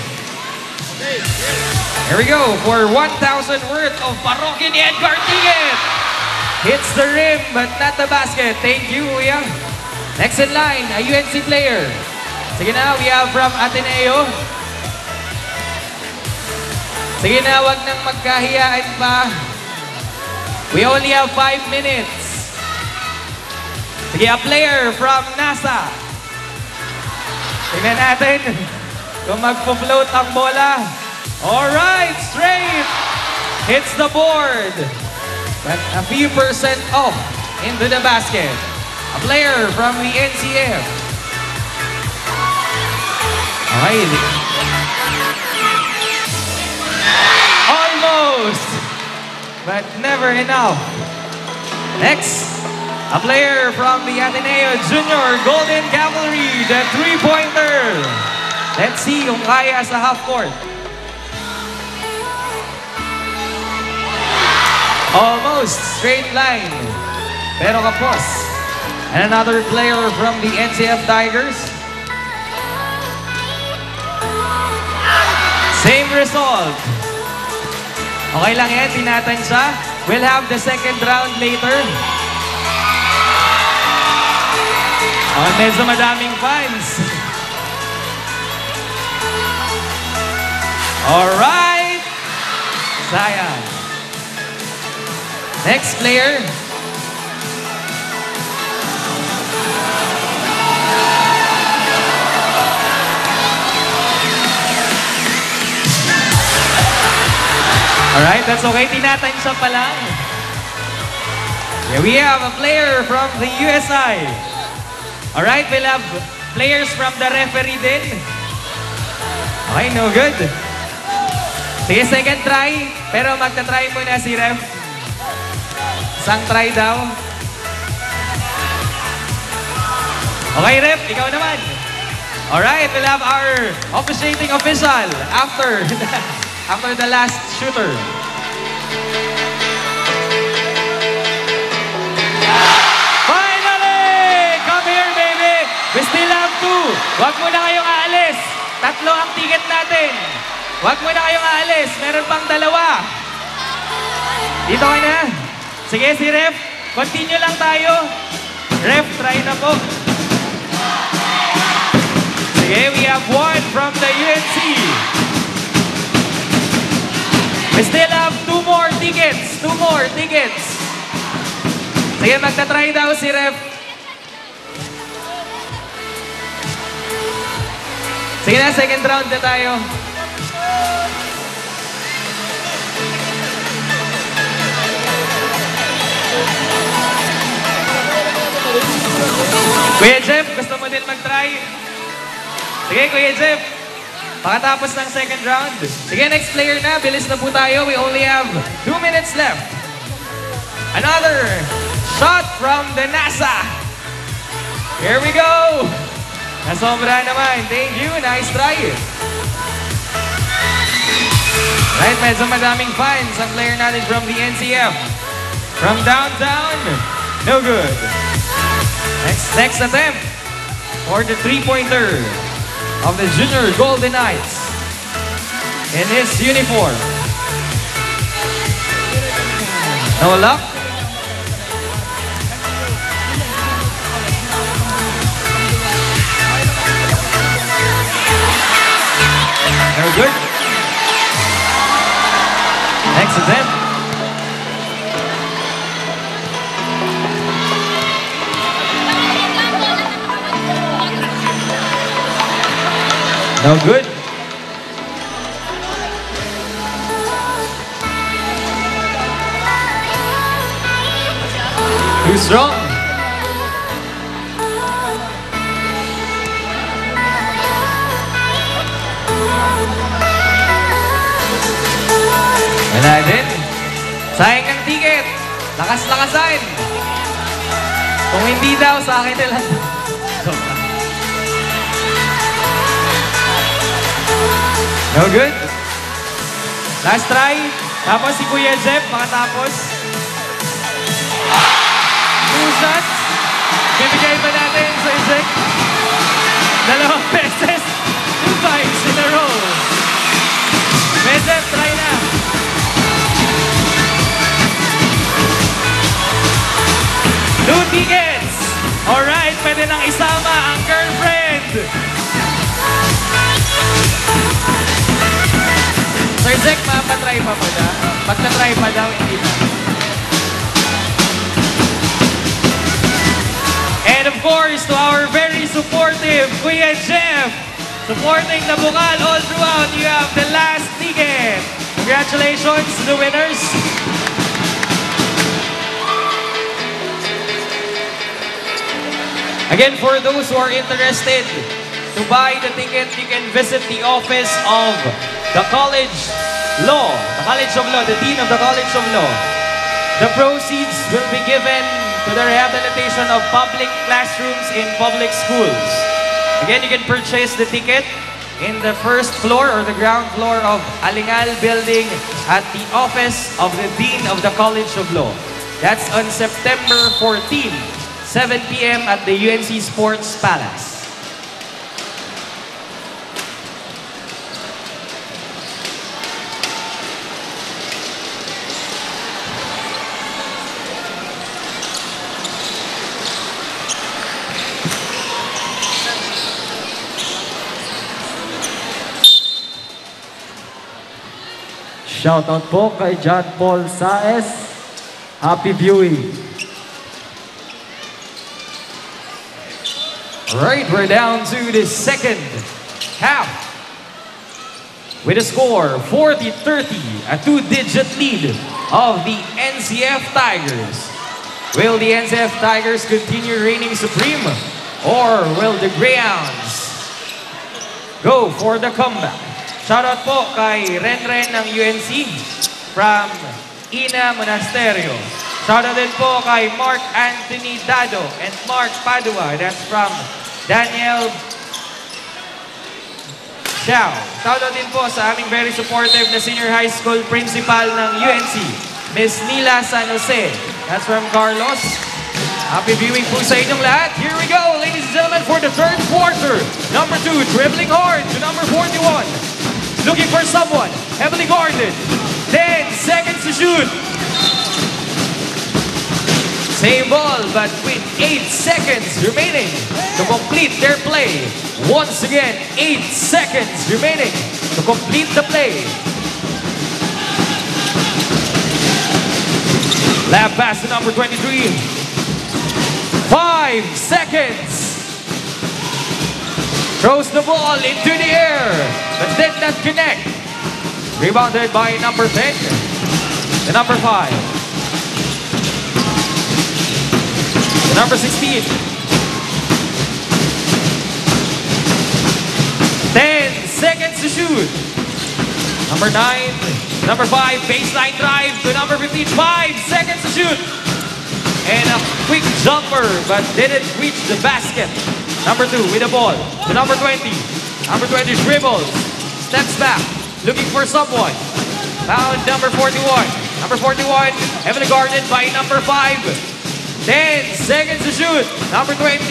Here we go for 1,000 worth of Parokya ni Edgar Tiget. Hits the rim but not the basket. Thank you, Kuya. Next in line, a UNC player. Sige na, we have from Ateneo. Sige na, wag nang magkahiyaan pa. We only have 5 minutes. Sige, a player from NASA. Tingnan natin kung magpo-float ang bola. Alright, straight. Hits the board. But a few percent off into the basket. A player from the NCF. Okay. Almost. But never enough. Next, a player from the Ateneo Junior Golden Cavalry, the three-pointer. Let's see kung kaya sa half court. Almost straight line. Pero kapos. And another player from the NCF Tigers. Same result. Okay lang yan, tinatansya. We'll have the second round later. Oh, medyo madaming fans. Alright. Sayang. Next player. Alright, that's okay. Tinatansya pa lang. Here we have a player from the USI. Alright, we'll have players from the referee din. Okay, no good. Sige, second try. Pero magta-try muna si ref. Isang try daw. Okay, ref, ikaw naman. Alright, we'll have our officiating official after after the last shooter. Finally! Come here, baby! We still have two. Huwag mo na kayong aalis. Tatlo ang ticket natin. Huwag mo na kayong aalis. Meron pang dalawa. Dito ka na. Sige, si Ref. Continue lang tayo. Ref, try na po. Sige, we have one from the UNC. We still have two more tickets. Two more tickets. Sige, magta-try daw si Ref. Sige na, second round na tayo. Kuya Jeff, gusto mo din mag-try? Sige, Kuya Jeff. Pakatapos ng second round. Sige, next player na. Bilis na po tayo. We only have two minutes left. Another shot from the NASA. Here we go. Nasobra naman. Thank you. Nice try. Right, medyo madaming fans ang player natin from the NCF. From downtown, no good. Next, next attempt for the three-pointer of the Junior Golden Knights in his uniform. No luck. No good. Next attempt. No good. Too strong. Yan natin. Sayang ang ticket. Lakas-lakasan. Kung hindi daw, sa akin. Joke No good? Last try. Tapos si Kuya Jeff, makatapos. Shots. Bibigay ba natin sa Isaac? Dalawang beses. Two times in a row. Jeff, try na. Two tickets. Alright, pwede nang isama ang girlfriend. Sir Zek, mapatry pa mo na? Pagka-try pa daw, hindi na. And of course, to our very supportive Kuya Jeff, supporting the Bukal all throughout, you have the last ticket. Congratulations to the winners. Again, for those who are interested to buy the ticket, you can visit the office of the College Law, the College of Law, the Dean of the College of Law. The proceeds will be given to the rehabilitation of public classrooms in public schools. Again, you can purchase the ticket in the first floor or the ground floor of Alingal Building at the office of the Dean of the College of Law. That's on September 14, 7 p.m. at the UNC Sports Palace. Shoutout po kay John Paul Saez. Happy viewing. Right, we're down to the second half. With a score 40-30, a two-digit lead of the NCF Tigers. Will the NCF Tigers continue reigning supreme? Or will the Greyhounds go for the comeback? Shoutout po kay Renren ng UNC from Ina Monasterio. Shoutout din po kay Mark Anthony Dado and Mark Padua. That's from Daniel Xiao. Shoutout din po sa aming very supportive na senior high school principal ng UNC, Miss Nila San Jose. That's from Carlos. Happy viewing po sa inyong lahat. Here we go, ladies and gentlemen, for the third quarter. Number two, dribbling hard to number 41. Looking for someone, heavily guarded. 10 seconds to shoot. Same ball, but with 8 seconds remaining to complete their play. Once again, 8 seconds remaining to complete the play. Lob pass to number 23. 5 seconds. Throws the ball into the air, but did not connect. Rebounded by number 10. The number 5. The number 16. 10 seconds to shoot. Number 9. Number 5. Baseline drive to number 15. 5 seconds to shoot. And a quick jumper, but didn't reach the basket. Number 2 with the ball number 20. Number 20 dribbles. Steps back. Looking for someone. Found number 41. Number 41 heavily guarded by number 5. 10 seconds to shoot. Number 20.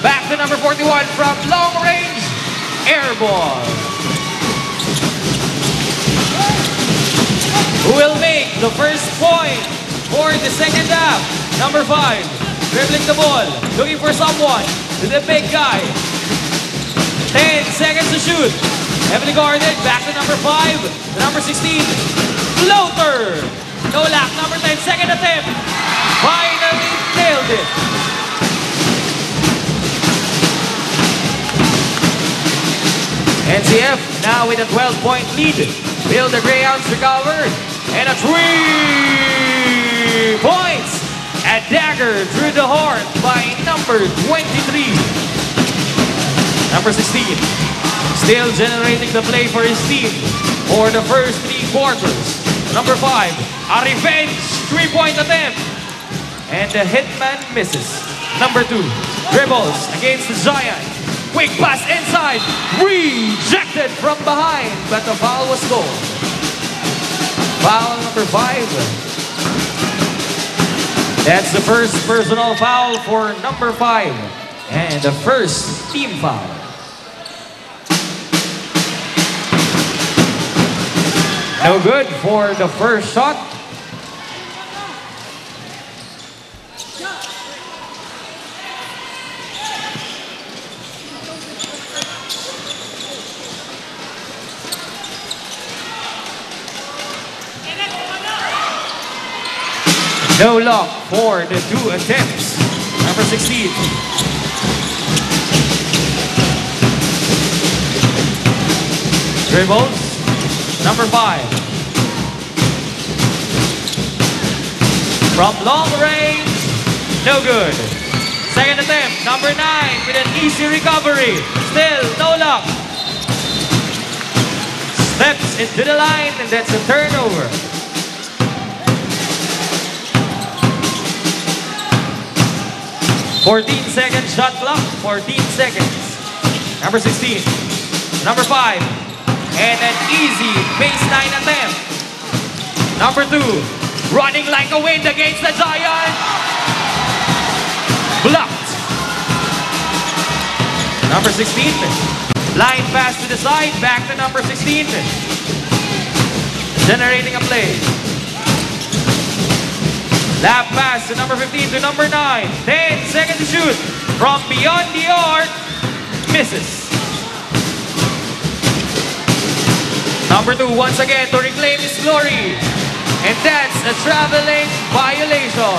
Back to number 41 from long range. Air ball. Who will make the first point for the second half? Number 5. Dribbling the ball. Looking for someone. The big guy. 10 seconds to shoot. Heavily guarded. Back to number 5. To number 16. Floater. No lack. Number 10. Second attempt. Finally nailed it. NCF now with a 12-point lead. Will the Greyhounds recover? And a three points. A dagger through the heart by number 23. Number 16. Still generating the play for his team for the first three quarters. Number five, a revenge three-point attempt. And the hitman misses. Number two, dribbles against the giant. Quick pass inside, rejected from behind, but the foul was called. Foul number five. That's the first personal foul for number five. And the first team foul. No good for the first shot. No luck for the two attempts. Number 16. Dribbles. Number five. From long range, no good. Second attempt, number nine with an easy recovery. Still no luck. Steps into the line and that's a turnover. Fourteen second shot clock, 14 seconds. Number 16. Number five. And an easy baseline attempt. Number two, running like a wind against the Giant. Blocked. Number 16, line pass to the side, back to number 16. Generating a play. Lob pass to number 15 to number 9. 10 seconds to shoot. From beyond the arc, misses. Number two, once again, to reclaim his glory. And that's a traveling violation.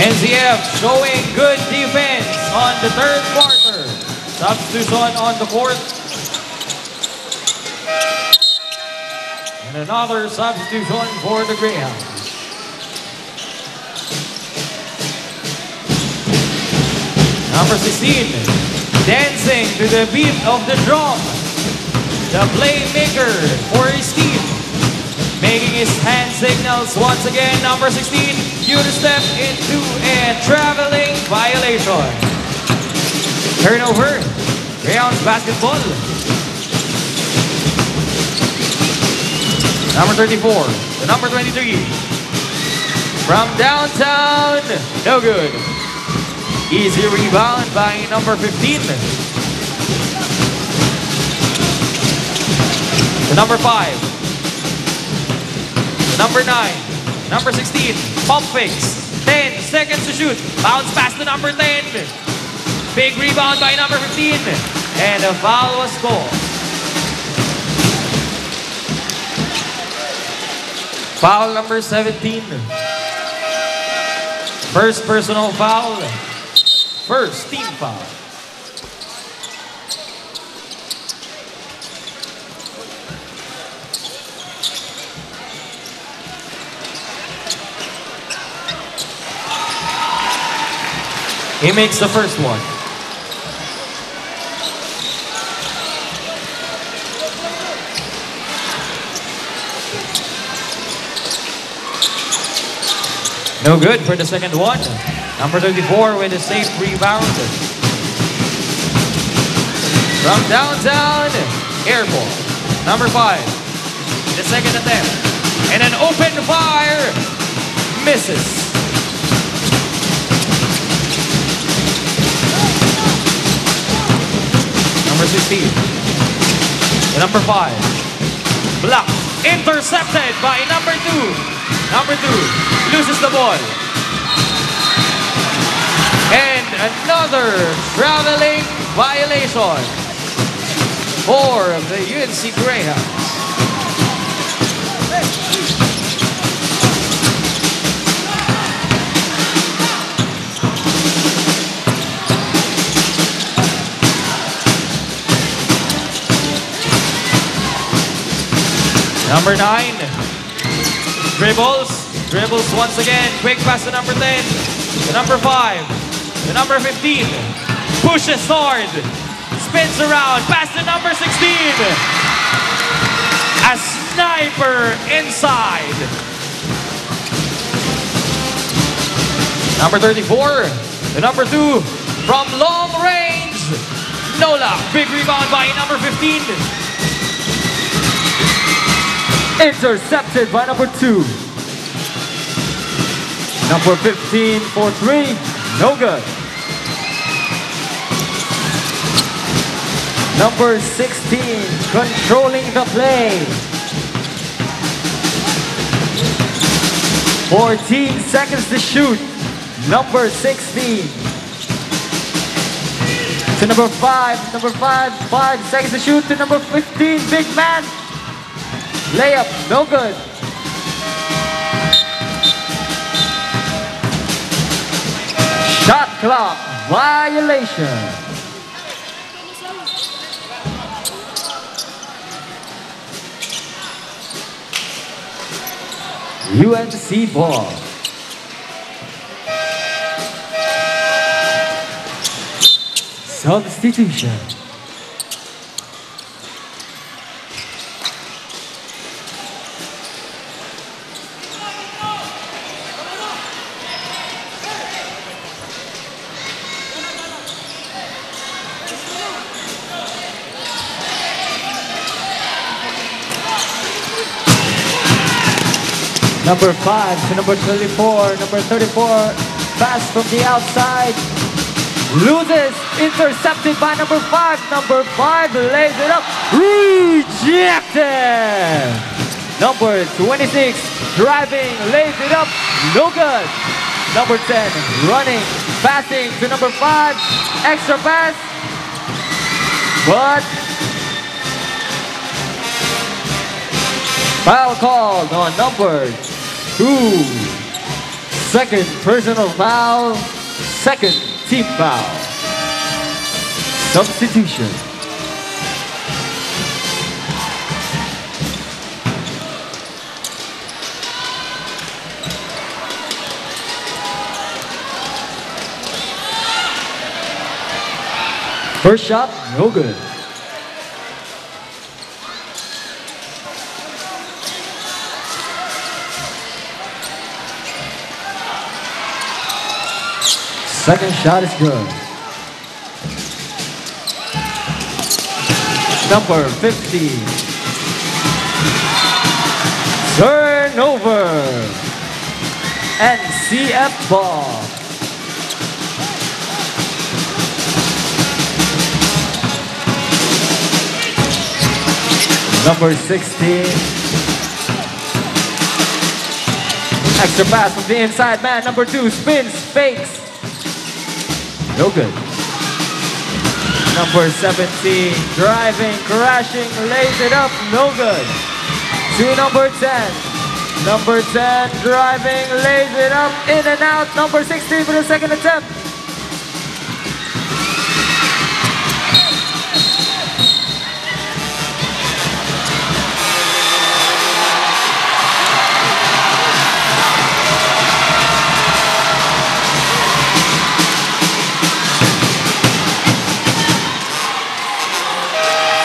NCF showing good defense on the third quarter. Substitution on the court. And another substitution for the Greyhounds. Number 16, dancing to the beat of the drum. The playmaker for his team. Making his hand signals once again. Number 16, you step into a traveling violation. Turnover, Greyhounds basketball. Number 34, the number 23. From downtown, no good. Easy rebound by number 15. The number 5. The number 9. Number 16. Pump fakes. 10 seconds to shoot. Bounce past the number 10. Big rebound by number 15. And a foul was called. Foul number 17. First personal foul. First team foul. He makes the first one. No good for the second one. Number 34 with a safe rebound. From downtown, air ball. Number 5. The second attempt. And an open fire. Misses. Number 16. The number 5. Blocked. Intercepted by number 2. Number 2 loses the ball. And another traveling violation for the UNC Greyhounds. Number nine, dribbles, dribbles once again. Quick pass to number 10, the number five, the number 15. Pushes hard, spins around. Pass to number 16. A sniper inside. Number 34, the number two from long range. Nola, big rebound by number 15. Intercepted by number two. Number 15 for three. No good. Number 16 controlling the play. 14 seconds to shoot. Number 16. To number 5. Number 5. 5 seconds to shoot. To number 15. Big man. Layup. No good. Shot clock violation. UNC ball. Substitution. Number 5 to number 34. Number 34 pass from the outside. Loses. Intercepted by number 5. Number 5 lays it up. Rejected. Number 26 driving. Lays it up. No good. Number 10 running. Passing to number 5. Extra pass. But Foul called on number two. Second personal foul, second team foul. Substitution. First shot, no good. Second shot is good. Number 50. Turnover. And CF ball. Number 16. Extra pass from the inside man. Number two spins, fakes. No good. Number 17, driving, crashing, lays it up, no good. To number 10. Number 10, driving, lays it up, in and out. Number 16 for the second attempt.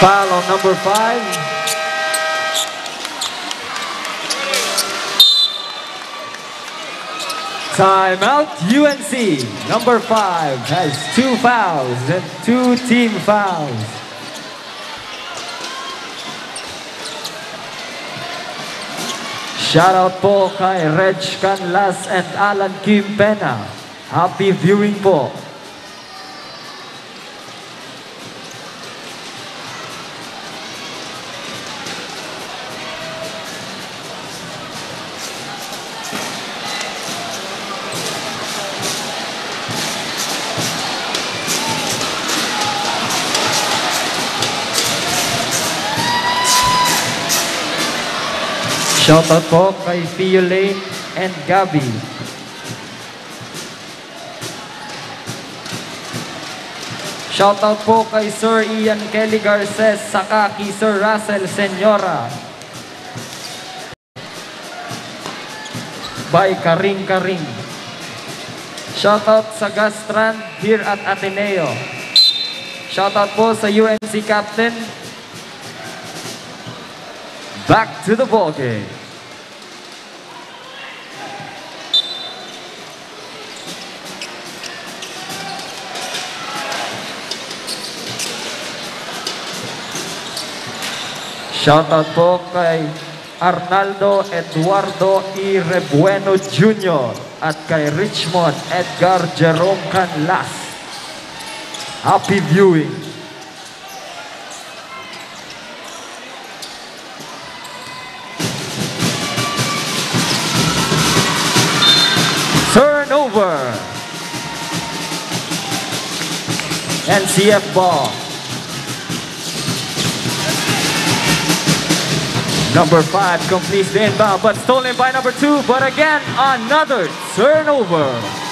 Foul on number five. Timeout UNC. Number five has two fouls and two team fouls. Shout out po kay Reg Canlas and Alan Kim Pena. Happy viewing po. Shoutout po kay Fiolane and Gabby. Shoutout po kay Sir Ian Kelly Garces, saka kay Sir Russell Senyora. By Karing Karing. Shoutout sa Gastran here at Ateneo. Shoutout po sa UNC captain. Back to the ball game. Shoutout po kay Arnaldo Eduardo E. Rebueno Jr. at kay Richmond Edgar Jerome Canlas. Happy viewing. Turnover. NCF ball. Number five completes the inbound, but stolen by number two. But again, another turnover.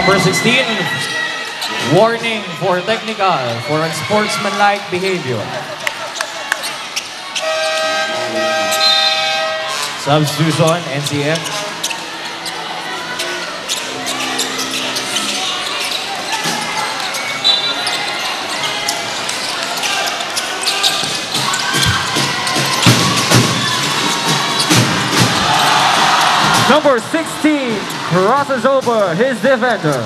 Number 16, warning for technical for unsportsmanlike behavior. Substitution, NCF. Number 16 crosses over his defender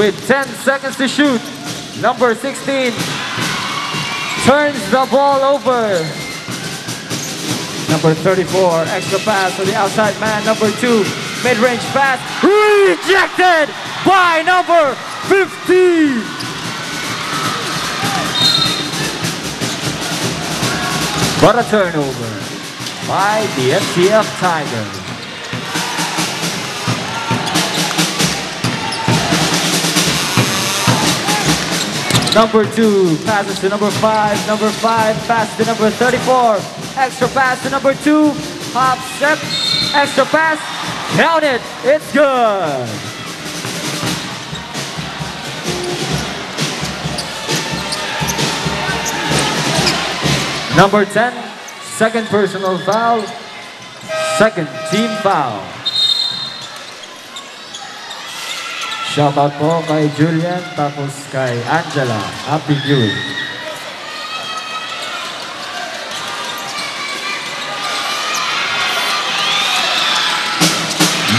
with 10 seconds to shoot. Number 16 turns the ball over. Number 34, extra pass to the outside man. Number 2, mid-range pass. Rejected by number 15. But a turnover by the NCF Tigers. Number two passes to number five. Number five passes to number 34. Extra pass to number two. Hop step. Extra pass. Count it. It's good. Number 10, second personal foul. Second team foul. Shoutout po kay Julian tapos kay Angela. Happy viewing.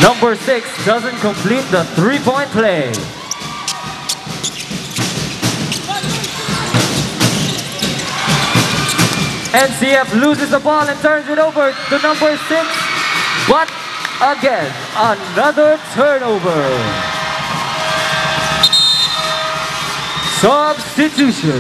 Number six doesn't complete the three-point play. NCF loses the ball and turns it over to number six. But again, another turnover. Substitution.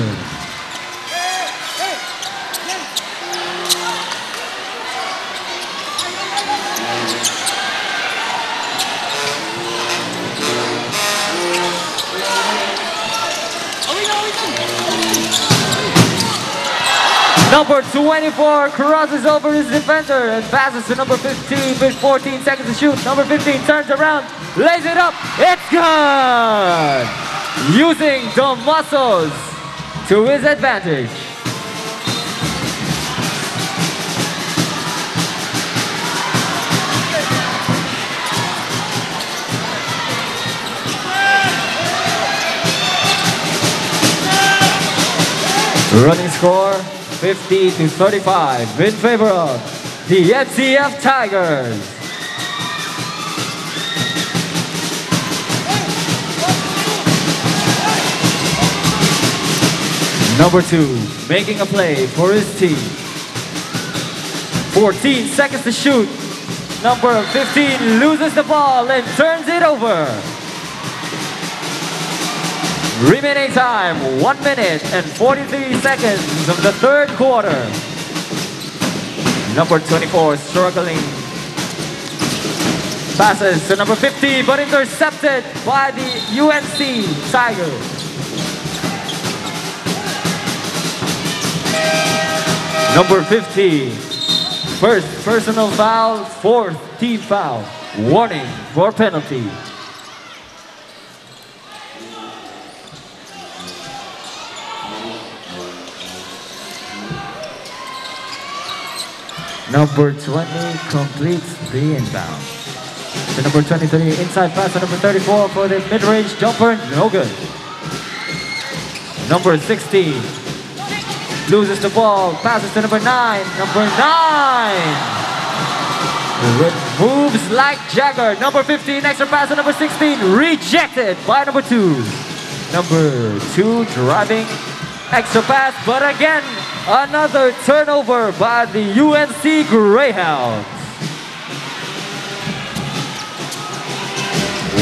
Number 24 crosses over his defender and passes to number 15 with 14 seconds to shoot. Number 15 turns around, lays it up. It's good! Using the muscles to his advantage. Running score 50 to 35 in favor of the NCF Tigers. Number two, making a play for his team. 14 seconds to shoot. Number 15 loses the ball and turns it over. Remaining time, 1 minute and 43 seconds of the third quarter. Number 24 struggling Passes to number 50, but intercepted by the UNC Tigers. Number 50, first personal foul, fourth team foul. Warning for penalty. Number 20 completes the inbound. The number 23 inside pass to number 34 for the mid-range jumper, no good. Number 16 loses the ball, passes to number 9, number 9 moves like Jagger. Number 15, extra pass to number 16, rejected by number 2. Number 2 driving, extra pass, but again, another turnover by the UNC Greyhounds.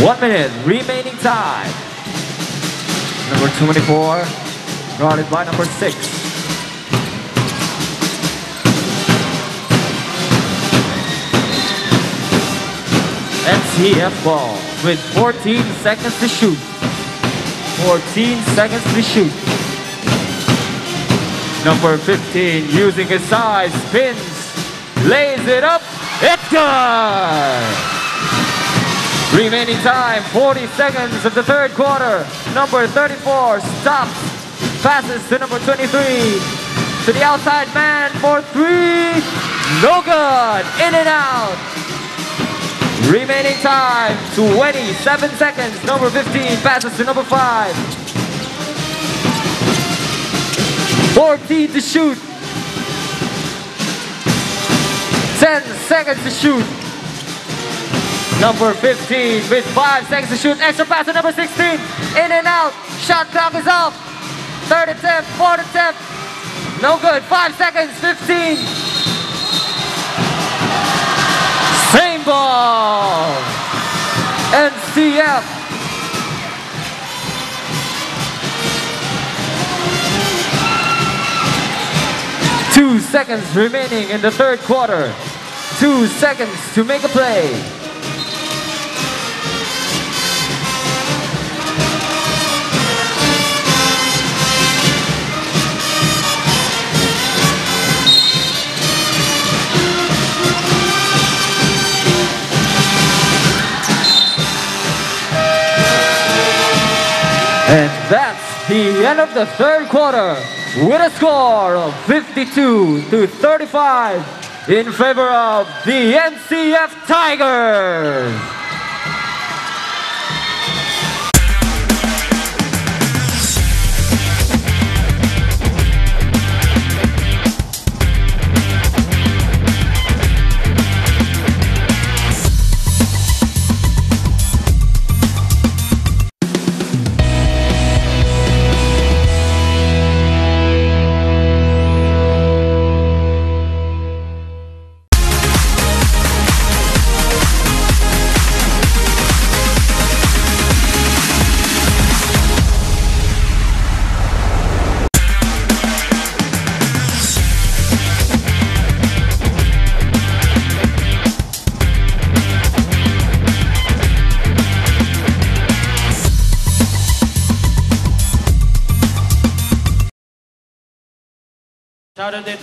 One minute remaining time. Number 24, guarded by number 6. NCF ball with 14 seconds to shoot. 14 seconds to shoot. Number 15 using his size, spins, lays it up, it's good! Remaining time, 40 seconds of the third quarter. Number 34 stops, passes to number 23. To the outside man for three, no good, in and out. Remaining time, 27 seconds. Number 15 passes to number 5. 14 to shoot. 10 seconds to shoot. Number 15 with 5 seconds to shoot. Extra pass to number 16. In and out. Shot clock is off. Third attempt, fourth attempt. No good. 5 seconds, 15. NCF. Two seconds remaining in the third quarter. Two seconds to make a play. And that's the end of the third quarter with a score of 52 to 35 in favor of the NCF Tigers.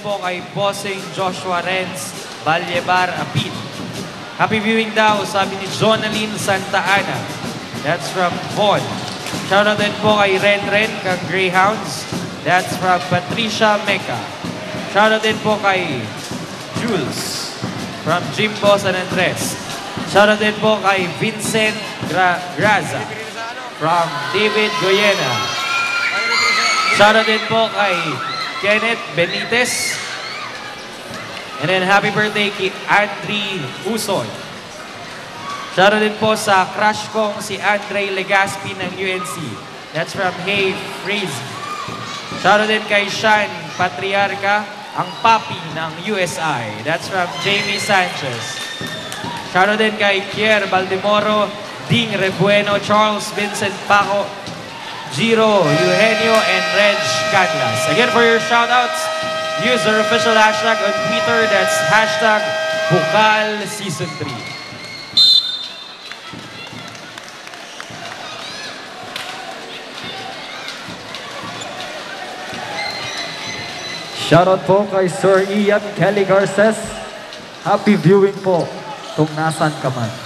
Po kay Bossing Joshua Renz Balyebar Apit. Happy viewing daw, sabi ni Jonaline Santa Ana. That's from Von. Shoutout din po kay Ren Ren kang Greyhounds. That's from Patricia Mecca. Shoutout din po kay Jules from Jimbo San Andres. Shoutout din po kay Vincent Gra Graza from David Goyena. Shoutout din po kay Kenneth Benitez. And then happy birthday kay Andre Usoy. Shoutout din po sa crush kong si Andre Legaspi ng UNC. That's from Hey Freeze. Shoutout din kay Sean Patriarca, ang papi ng USI. That's from Jamie Sanchez. Shoutout din kay Kier Baldemoro, Ding Rebueno, Charles Vincent Paco, Giro Eugenio, and Reg Canlas. Again, for your shoutouts, use our official hashtag on Twitter. That's hashtag BUCAL Season 3. Shoutout po kay Sir Ian Kelly Garces. Happy viewing po kung nasan ka man.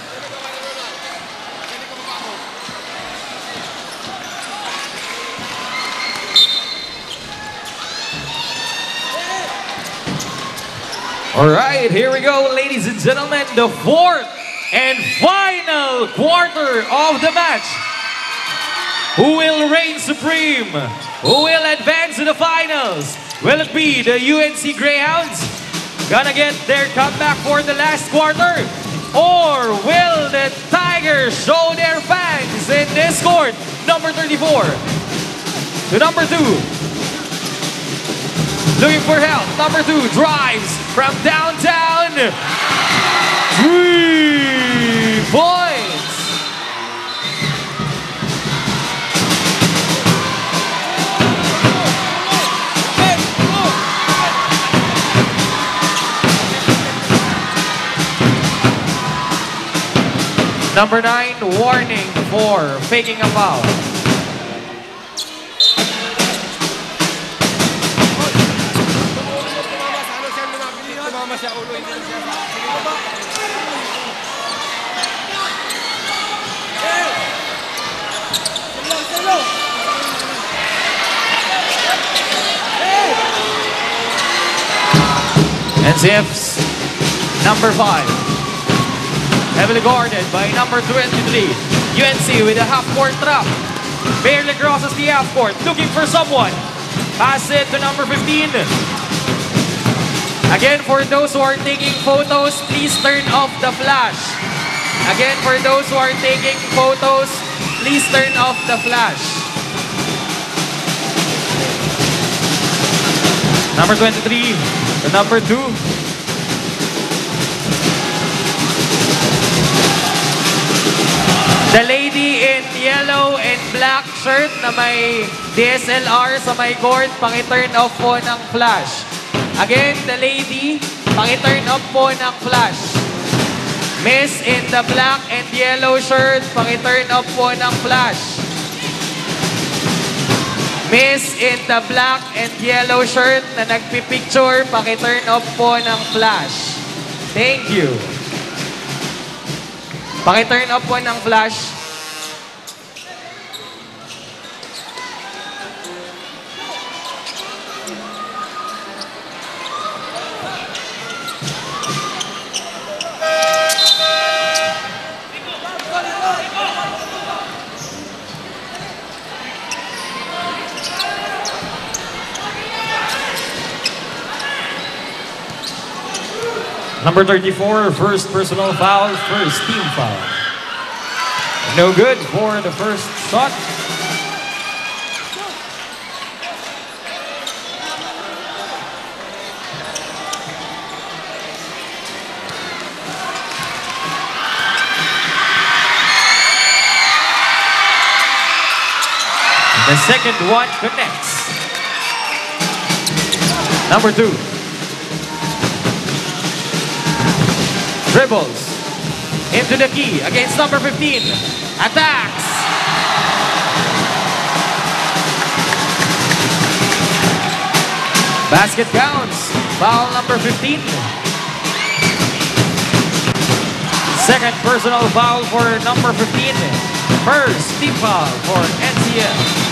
All right, here we go, ladies and gentlemen. The fourth and final quarter of the match. Who will reign supreme? Who will advance to the finals? Will it be the UNC Greyhounds? Gonna get their comeback for the last quarter? Or will the Tigers show their fangs in this court? Number 34 to number 2. Looking for help. Number two drives from downtown. Three points. Number nine, warning for faking a foul. NCF's number five. Heavily guarded by number 23. UNC with a half-court trap. Barely crosses the half-court, looking for someone. Pass it to number 15. Again, for those who are taking photos, please turn off the flash. Again, for those who are taking photos, please turn off the flash. Number 23, the number 2. The lady in yellow and black shirt na may DSLR sa may court, paki-turn off po ng flash. Again, the lady, paki-turn off po ng flash. Miss in the black and yellow shirt, paki-turn off po ng flash. Miss in the black and yellow shirt na nagpipicture, paki-turn off po ng flash. Thank you. Paki-turn off po ng flash. Number 34, first personal foul, first team foul. No good for the first shot. The second one connects. Number two. Dribbles. Into the key against number 15. Attacks. Basket counts. Foul number 15. Second personal foul for number 15. First team foul for NCF.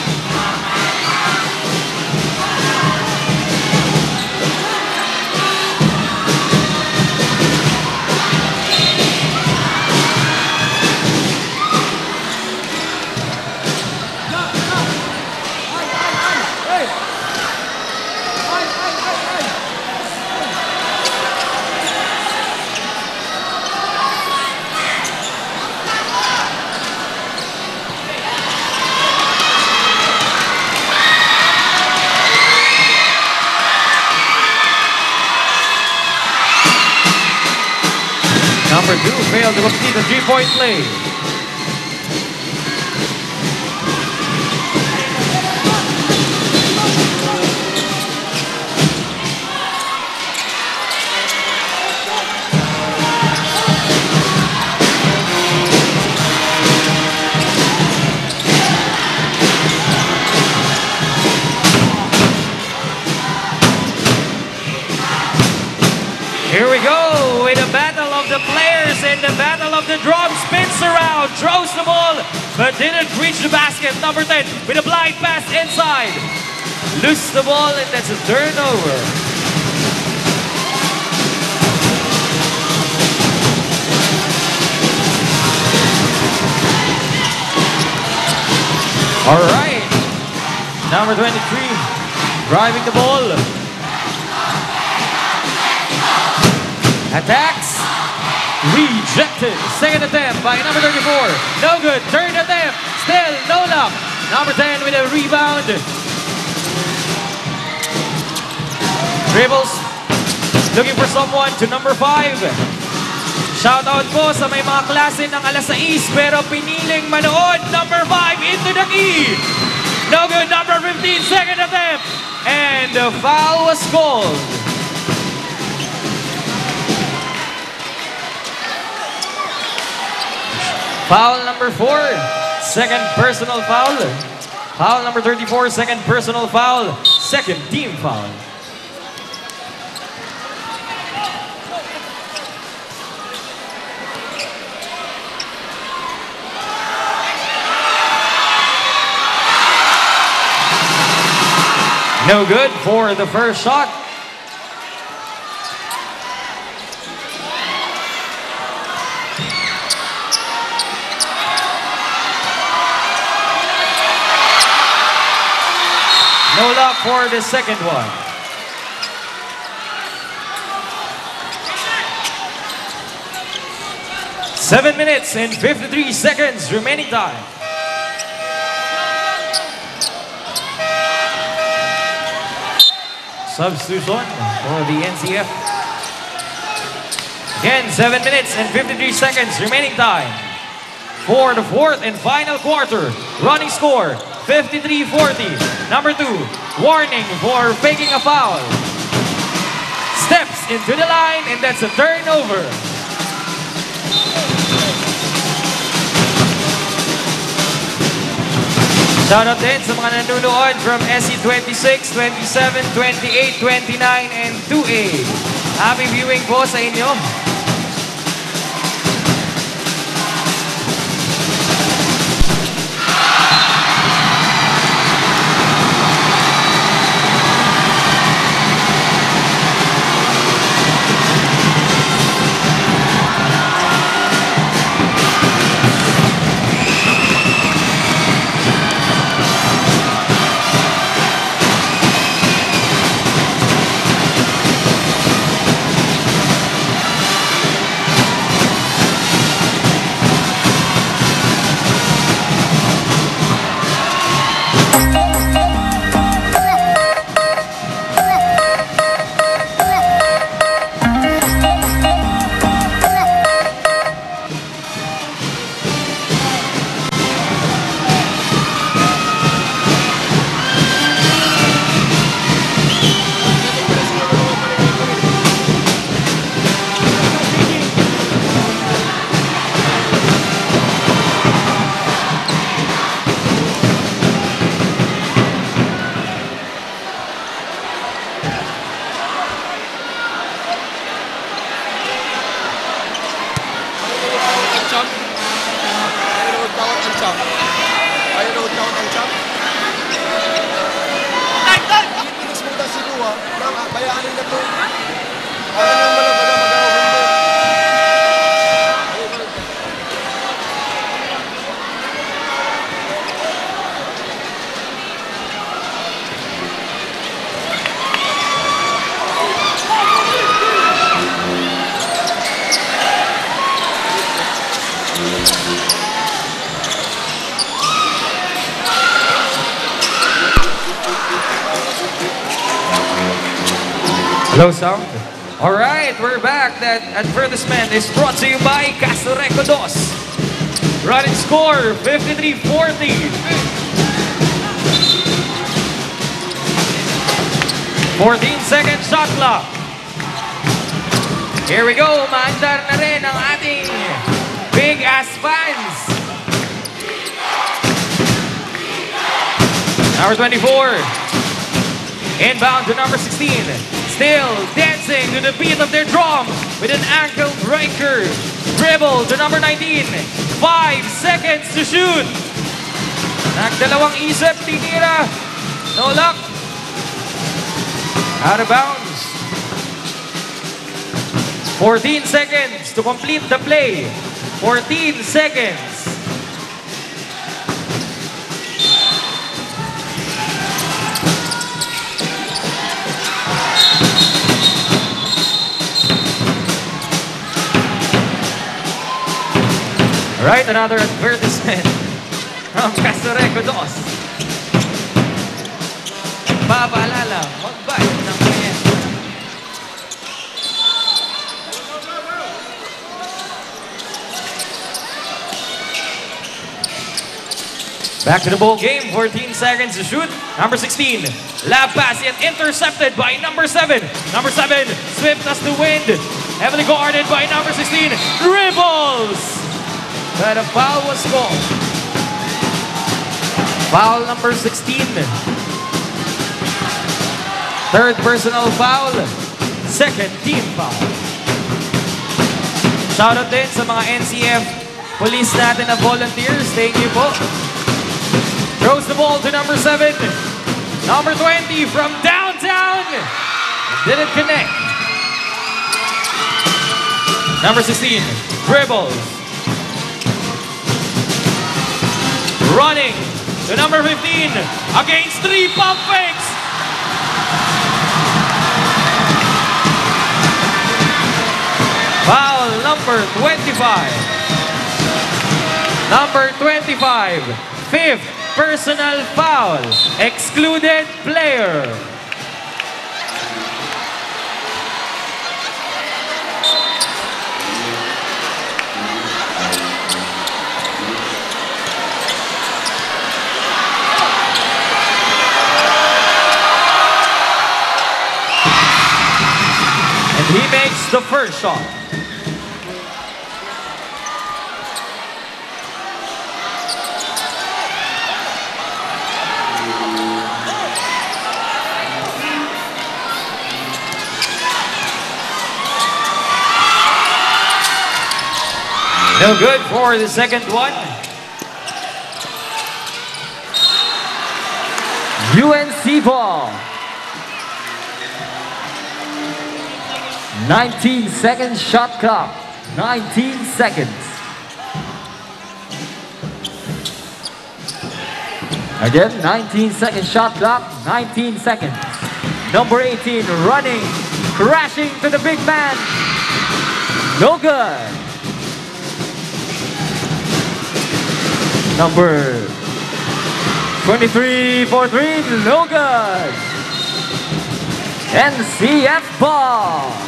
Three-point ball, and that's a turnover. All right. Number 23, driving the ball. Attacks. Rejected. Second attempt by number 34. No good. Third attempt. Still no luck. Number 10 with a rebound. Dribbles. Looking for someone to number 5. Shoutout po sa may mga klase ng alas 6 pero piniling manood. Number 5 into the key. No good. Number 15, second attempt. And the foul was called. Foul number 4, second personal foul. Foul number 34, second personal foul. Second team foul. No good for the first shot. No luck for the second one. Seven minutes and 53 seconds remaining time. Substitution for the NCF. Again, 7 minutes and 53 seconds remaining time. For the fourth and final quarter, running score 53-40. Number 2, warning for faking a foul. Steps into the line and that's a turnover. Shoutout din sa mga nanonood from SC26, 27, 28, 29, and 2A. Happy viewing po sa inyo. Hello, sound. All right, we're back. That advertisement is brought to you by CASURECO Dos. Running score 53-40. 14 second shot clock. Here we go. Maandar na rin ang ating big ass fans. Number 24. Inbound to number 16. Still dancing to the beat of their drum with an ankle breaker. Dribble to number 19. Five seconds to shoot. Nagdalawang isip, tinira. No luck. Out of bounds. 14 seconds to complete the play. 14 seconds. Right, another advertisement from CASURECO Dos. Papaalala, magbayad ng kuryente. Back to the ball game, 14 seconds to shoot. Number 16, lob pass yet intercepted by number 7. Number 7, swift as the wind. Heavily guarded by number 16, dribbles. But a foul was called. Foul number 16. Third personal foul. Second team foul. Shoutout din sa mga NCF police natin na volunteers. Thank you po. Throws the ball to number 7. Number 20 from downtown. Didn't connect. Number 16, dribbles. Running to number 15 against three pump fakes. Foul number 25. Number 25. Fifth personal foul. Excluded player. The first shot. No good for the second one. UNC ball. 19 seconds shot clock. 19 seconds. Again, 19 second shot clock. 19 seconds. Number 18 running, crashing to the big man. No good. Number 23 for three, no good. NCF ball.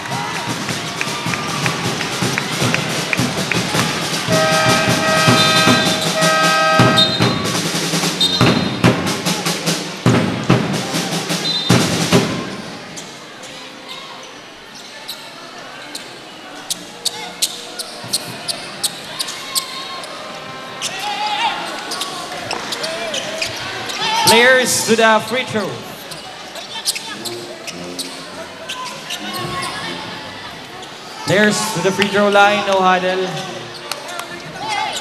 Players to the free throw. Players to the free throw line, no huddle.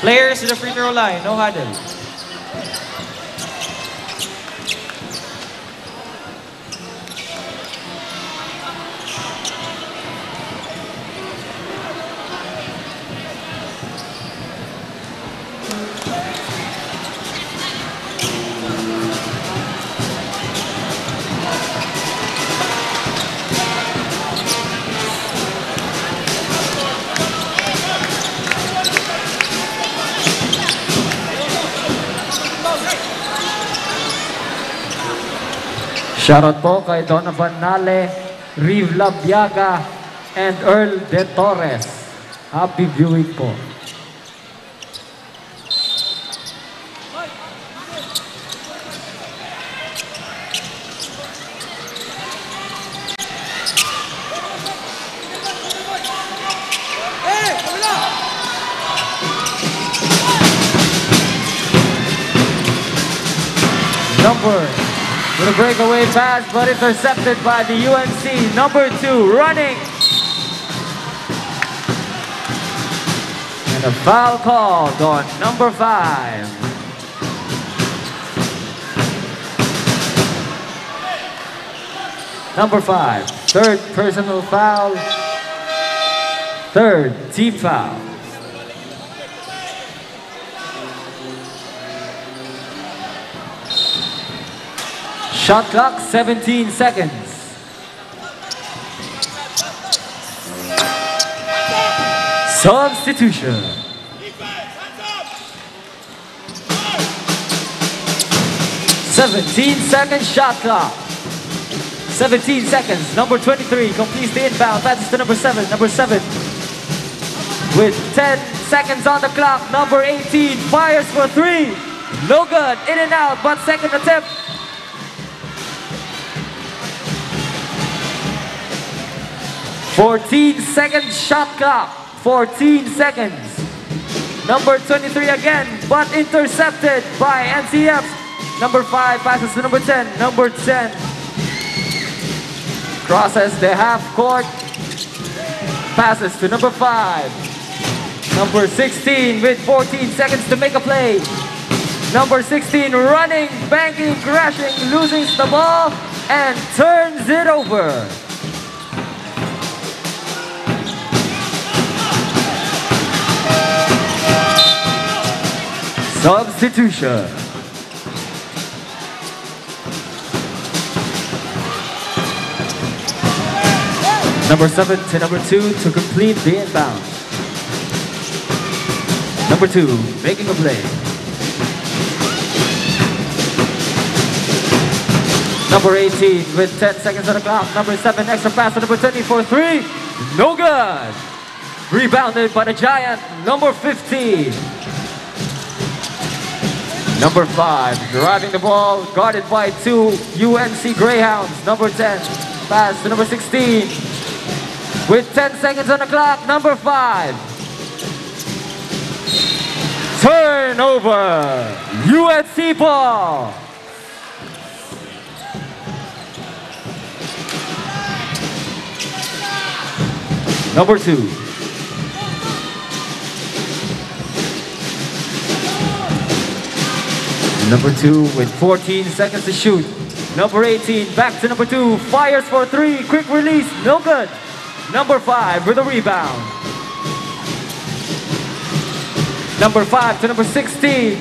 Players to the free throw line, no huddle. Shoutout po kay Donovan Nale, Riv Labiaga, and Earl De Torres. Happy viewing po. A breakaway pass, but intercepted by the UNC. Number two running. And A foul called on number five. Number five, third personal foul. Third team foul. Shot clock, 17 seconds. Substitution. Seventeen second shot clock. 17 seconds. Number 23 completes the inbound. Passes to number 7. Number 7 with 10 seconds on the clock. Number 18 fires for 3. No good. In and out, but second attempt. Fourteen second shot clock. 14 seconds. Number 23 again, but intercepted by NCF. Number 5 passes to number 10. Number 10 crosses the half court. Passes to number 5. Number 16 with 14 seconds to make a play. Number 16 running, banking, crashing, losing the ball, and turns it over. Substitution. Number seven to number two to complete the inbound. Number two, making a play. Number 18 with 10 seconds on the clock. Number seven, extra pass to number 24, three. No good. Rebounded by the Giant, number 15. Number five, driving the ball, guarded by two UNC Greyhounds. Number 10, pass to number 16. With 10 seconds on the clock, number five. Turnover, UNC ball. Number two. Number two with 14 seconds to shoot. Number 18 back to number two. Fires for three. Quick release. No good. Number five with a rebound. Number five to number 16.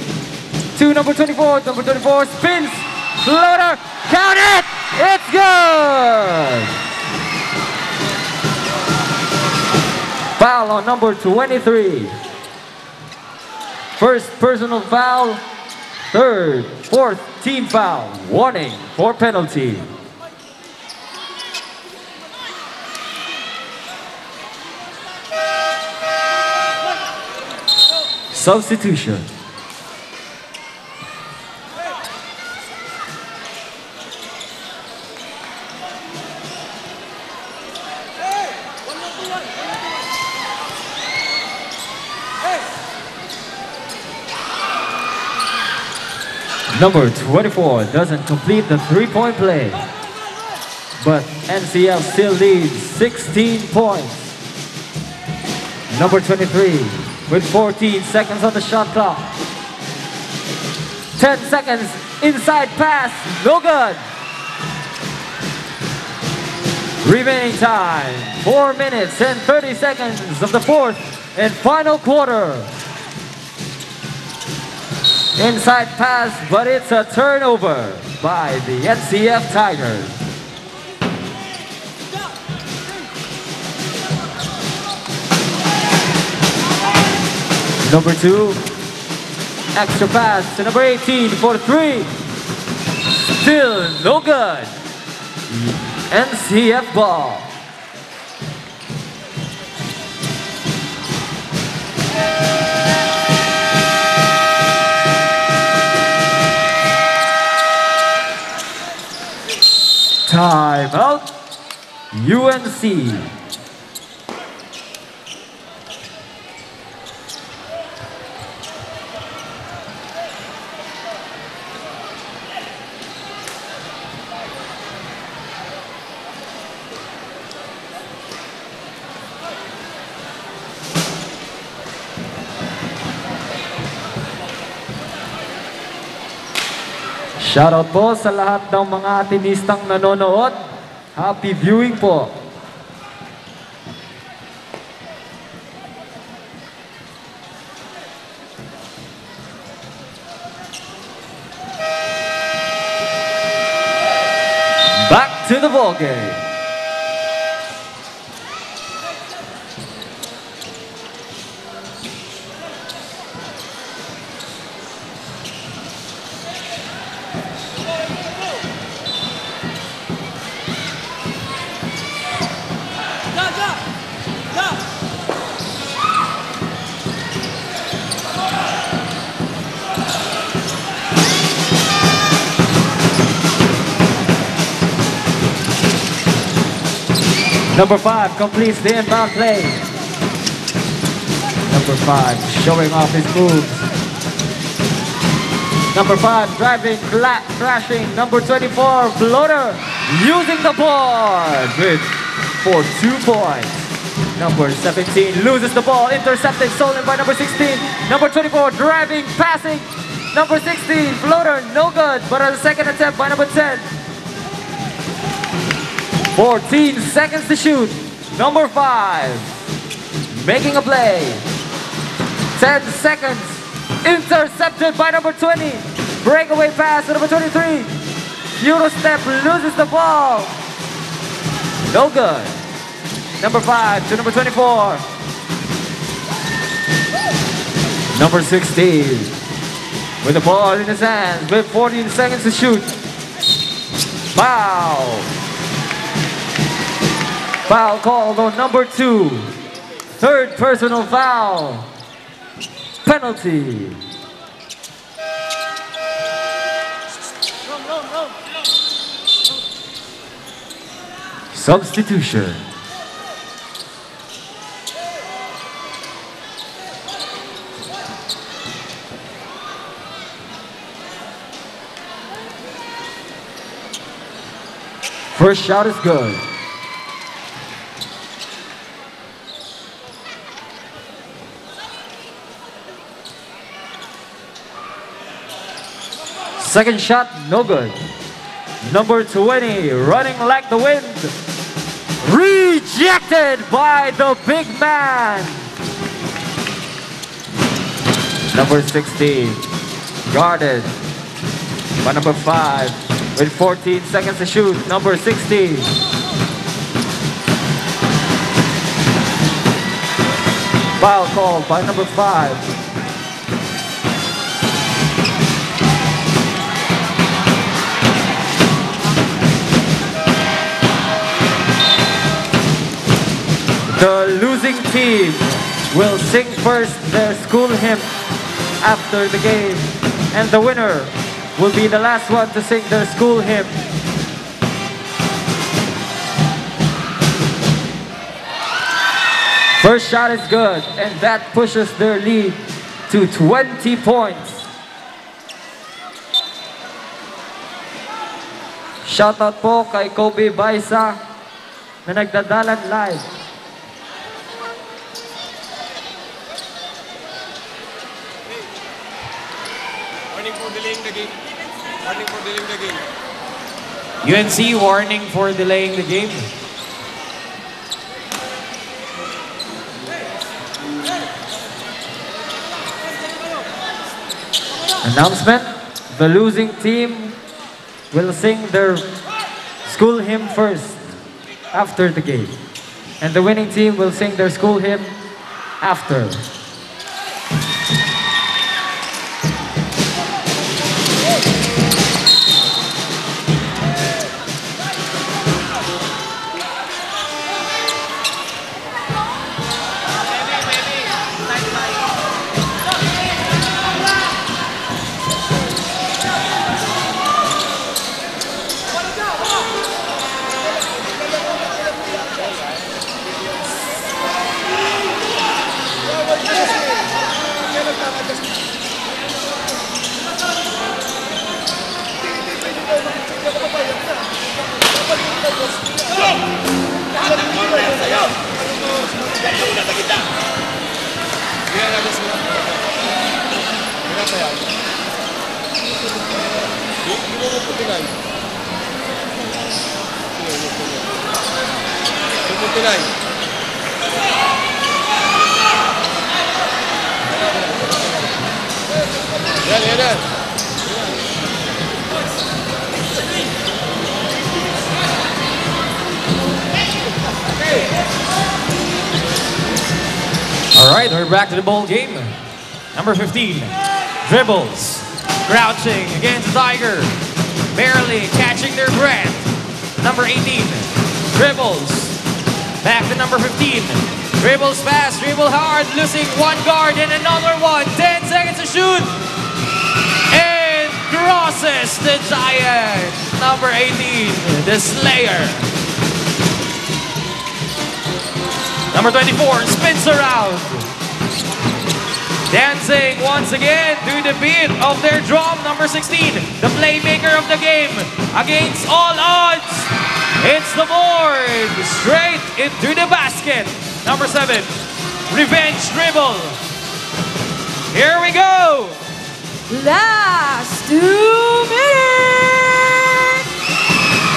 To number 24. Number 24 spins. Floater. Count it. It's good. Foul on number 23. First personal foul. Third, fourth team foul. Warning for penalty. Substitution. Number 24 doesn't complete the three-point play. But NCF still leads 16 points. Number 23 with 14 seconds on the shot clock. 10 seconds inside pass, no good. Remaining time, 4 minutes and 30 seconds of the fourth and final quarter. Inside pass, but it's a turnover by the NCF Tigers. Number two, extra pass to number 18 for three. Still no good. NCF ball. Time out. UNC. Shoutout po sa lahat ng mga atinistang nanonood. Happy viewing po. Back to the ball Number five completes the inbound play. Number five showing off his moves. Number five driving, flat, crashing. Number 24 floater using the board for two points. Number 17 loses the ball, intercepted, stolen by number 16. Number 24 driving, passing. Number 16 floater, no good, but on the second attempt by number 10. 14 seconds to shoot. Number five, making a play. 10 seconds, intercepted by number 20. Breakaway pass to number 23. Euro step loses the ball. No good. Number five to number 24. Number 16 with the ball in his hands with 14 seconds to shoot. Foul. Foul called on number two. Third personal foul. Penalty. Substitution. First shot is good. Second shot, no good. Number 20, running like the wind. Rejected by the big man. Number 16, guarded by number 5 with 14 seconds to shoot. Number 16. Foul called by number 5. The losing team will sing first their school hymn after the game, and the winner will be the last one to sing their school hymn. First shot is good, and that pushes their lead to 20 points. Shoutout po kay Kobe Baisa na nagdadalan live. Warning for delaying the game. UNC warning for delaying the game. Announcement, the losing team will sing their school hymn first after the game. And the winning team will sing their school hymn after. All right, we're back to the ball game. Number 15, dribbles, crouching against Tiger, barely catching their breath. Number 18, dribbles, back to number 15, dribbles fast, dribble hard, losing one guard and another one. 10 seconds to shoot, crosses the giant. Number 18, the Slayer. Number 24 spins around. Dancing once again to the beat of their drum. Number 16, the playmaker of the game. Against all odds, it's the board. Straight into the basket. Number 7, revenge dribble. Here we go. Last two minutes.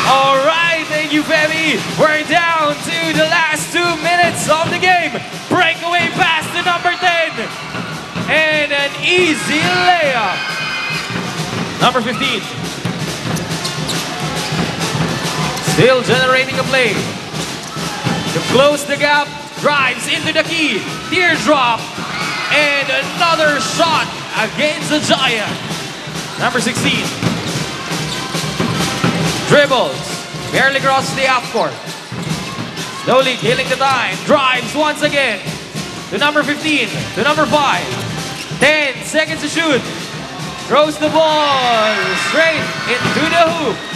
All right, thank you, Femi. We're down to the last two minutes of the game. Breakaway pass to number 10. And an easy layup. Number 15. Still generating a play. To close the gap, drives into the key. Teardrop. And another shot against the Giant. Number 16 dribbles, barely crosses the half court. Slowly killing the time, drives once again to number 15, to number 5. 10 seconds to shoot. Throws the ball straight into the hoop.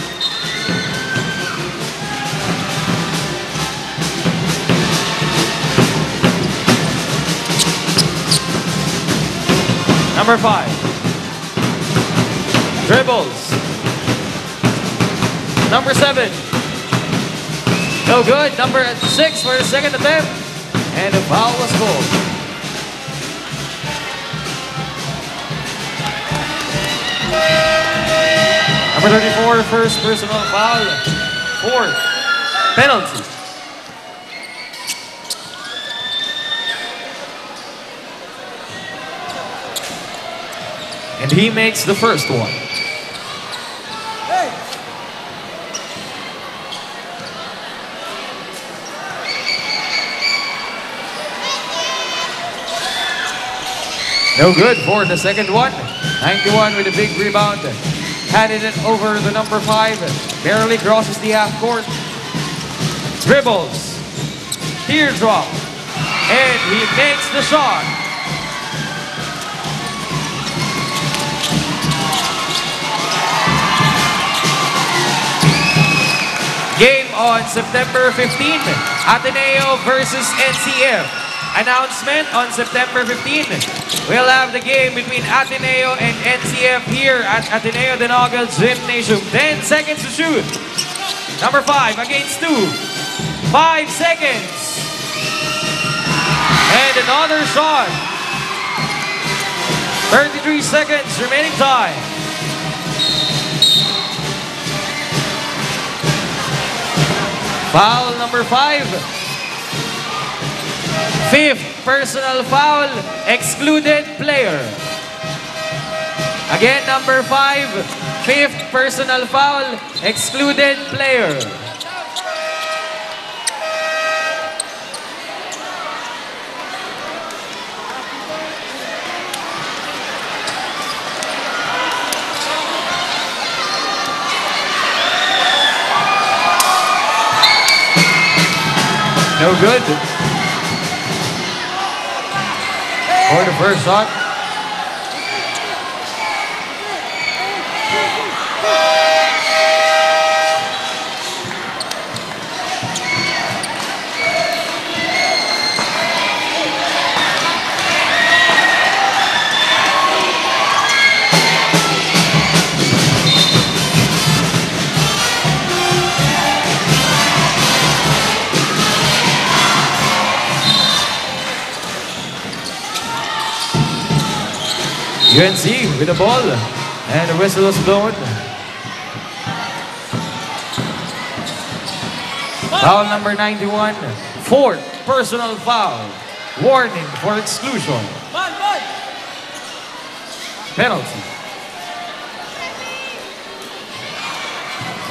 Number 5. Dribbles, Number seven. No good. Number six for the second attempt. And a foul was called. Number 34, first personal foul. Fourth penalty. And he makes the first one. No good for the second one. 91 with a big rebound. Handed it over the number five. Barely crosses the half court. Dribbles. Teardrop. And he makes the shot. On September 15th. Ateneo versus NCF. Announcement on September 15th. We'll have the game between Ateneo and NCF here at Ateneo de Naga Gymnasium. 10 seconds to shoot. Number 5 against 2. 5 seconds. And another shot. 33 seconds remaining time. Foul number 5. Fifth personal foul, excluded player. Again, number five, fifth personal foul, excluded player. No good. For the first shot. UNC with the ball and the whistle was blown. Foul number 91, fourth personal foul. Warning for exclusion. Penalty.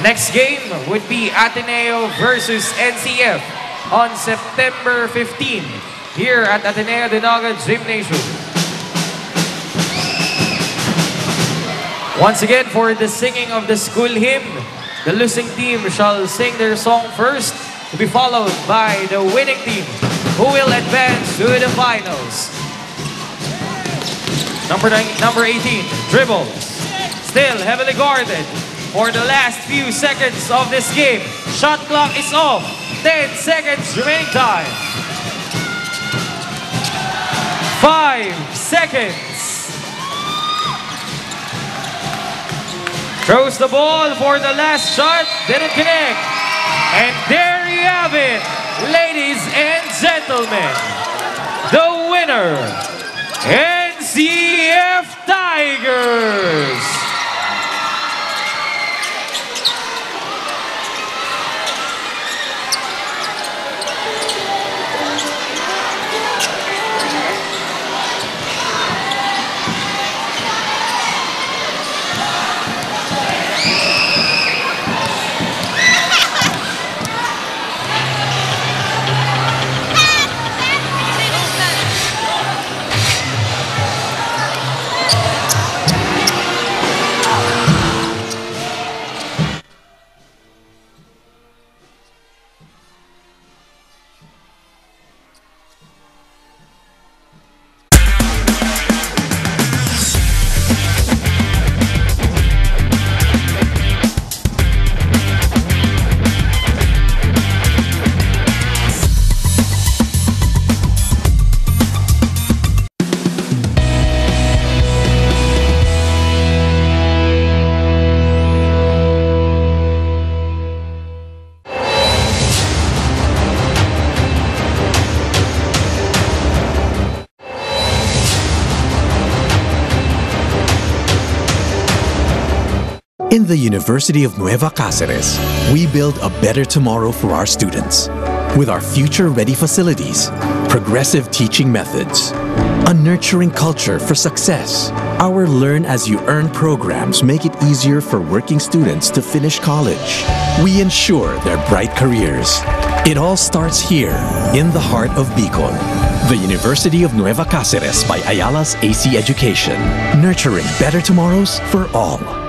Next game would be Ateneo versus NCF on September 15 here at Ateneo de Naga Gymnasium. Once again, for the singing of the school hymn, the losing team shall sing their song first, to be followed by the winning team, who will advance to the finals. Number, nine, number 18, dribble, Still heavily guarded for the last few seconds of this game. Shot clock is off. 10 seconds remaining time. Five seconds. Throws the ball for the last shot. Didn't connect. And there you have it, ladies and gentlemen. The winner, NCF Tigers. In the University of Nueva Cáceres, we build a better tomorrow for our students. With our future-ready facilities, progressive teaching methods, a nurturing culture for success, our Learn As You Earn programs make it easier for working students to finish college. We ensure their bright careers. It all starts here, in the heart of Bicol. The University of Nueva Cáceres by Ayala's AC Education, nurturing better tomorrows for all.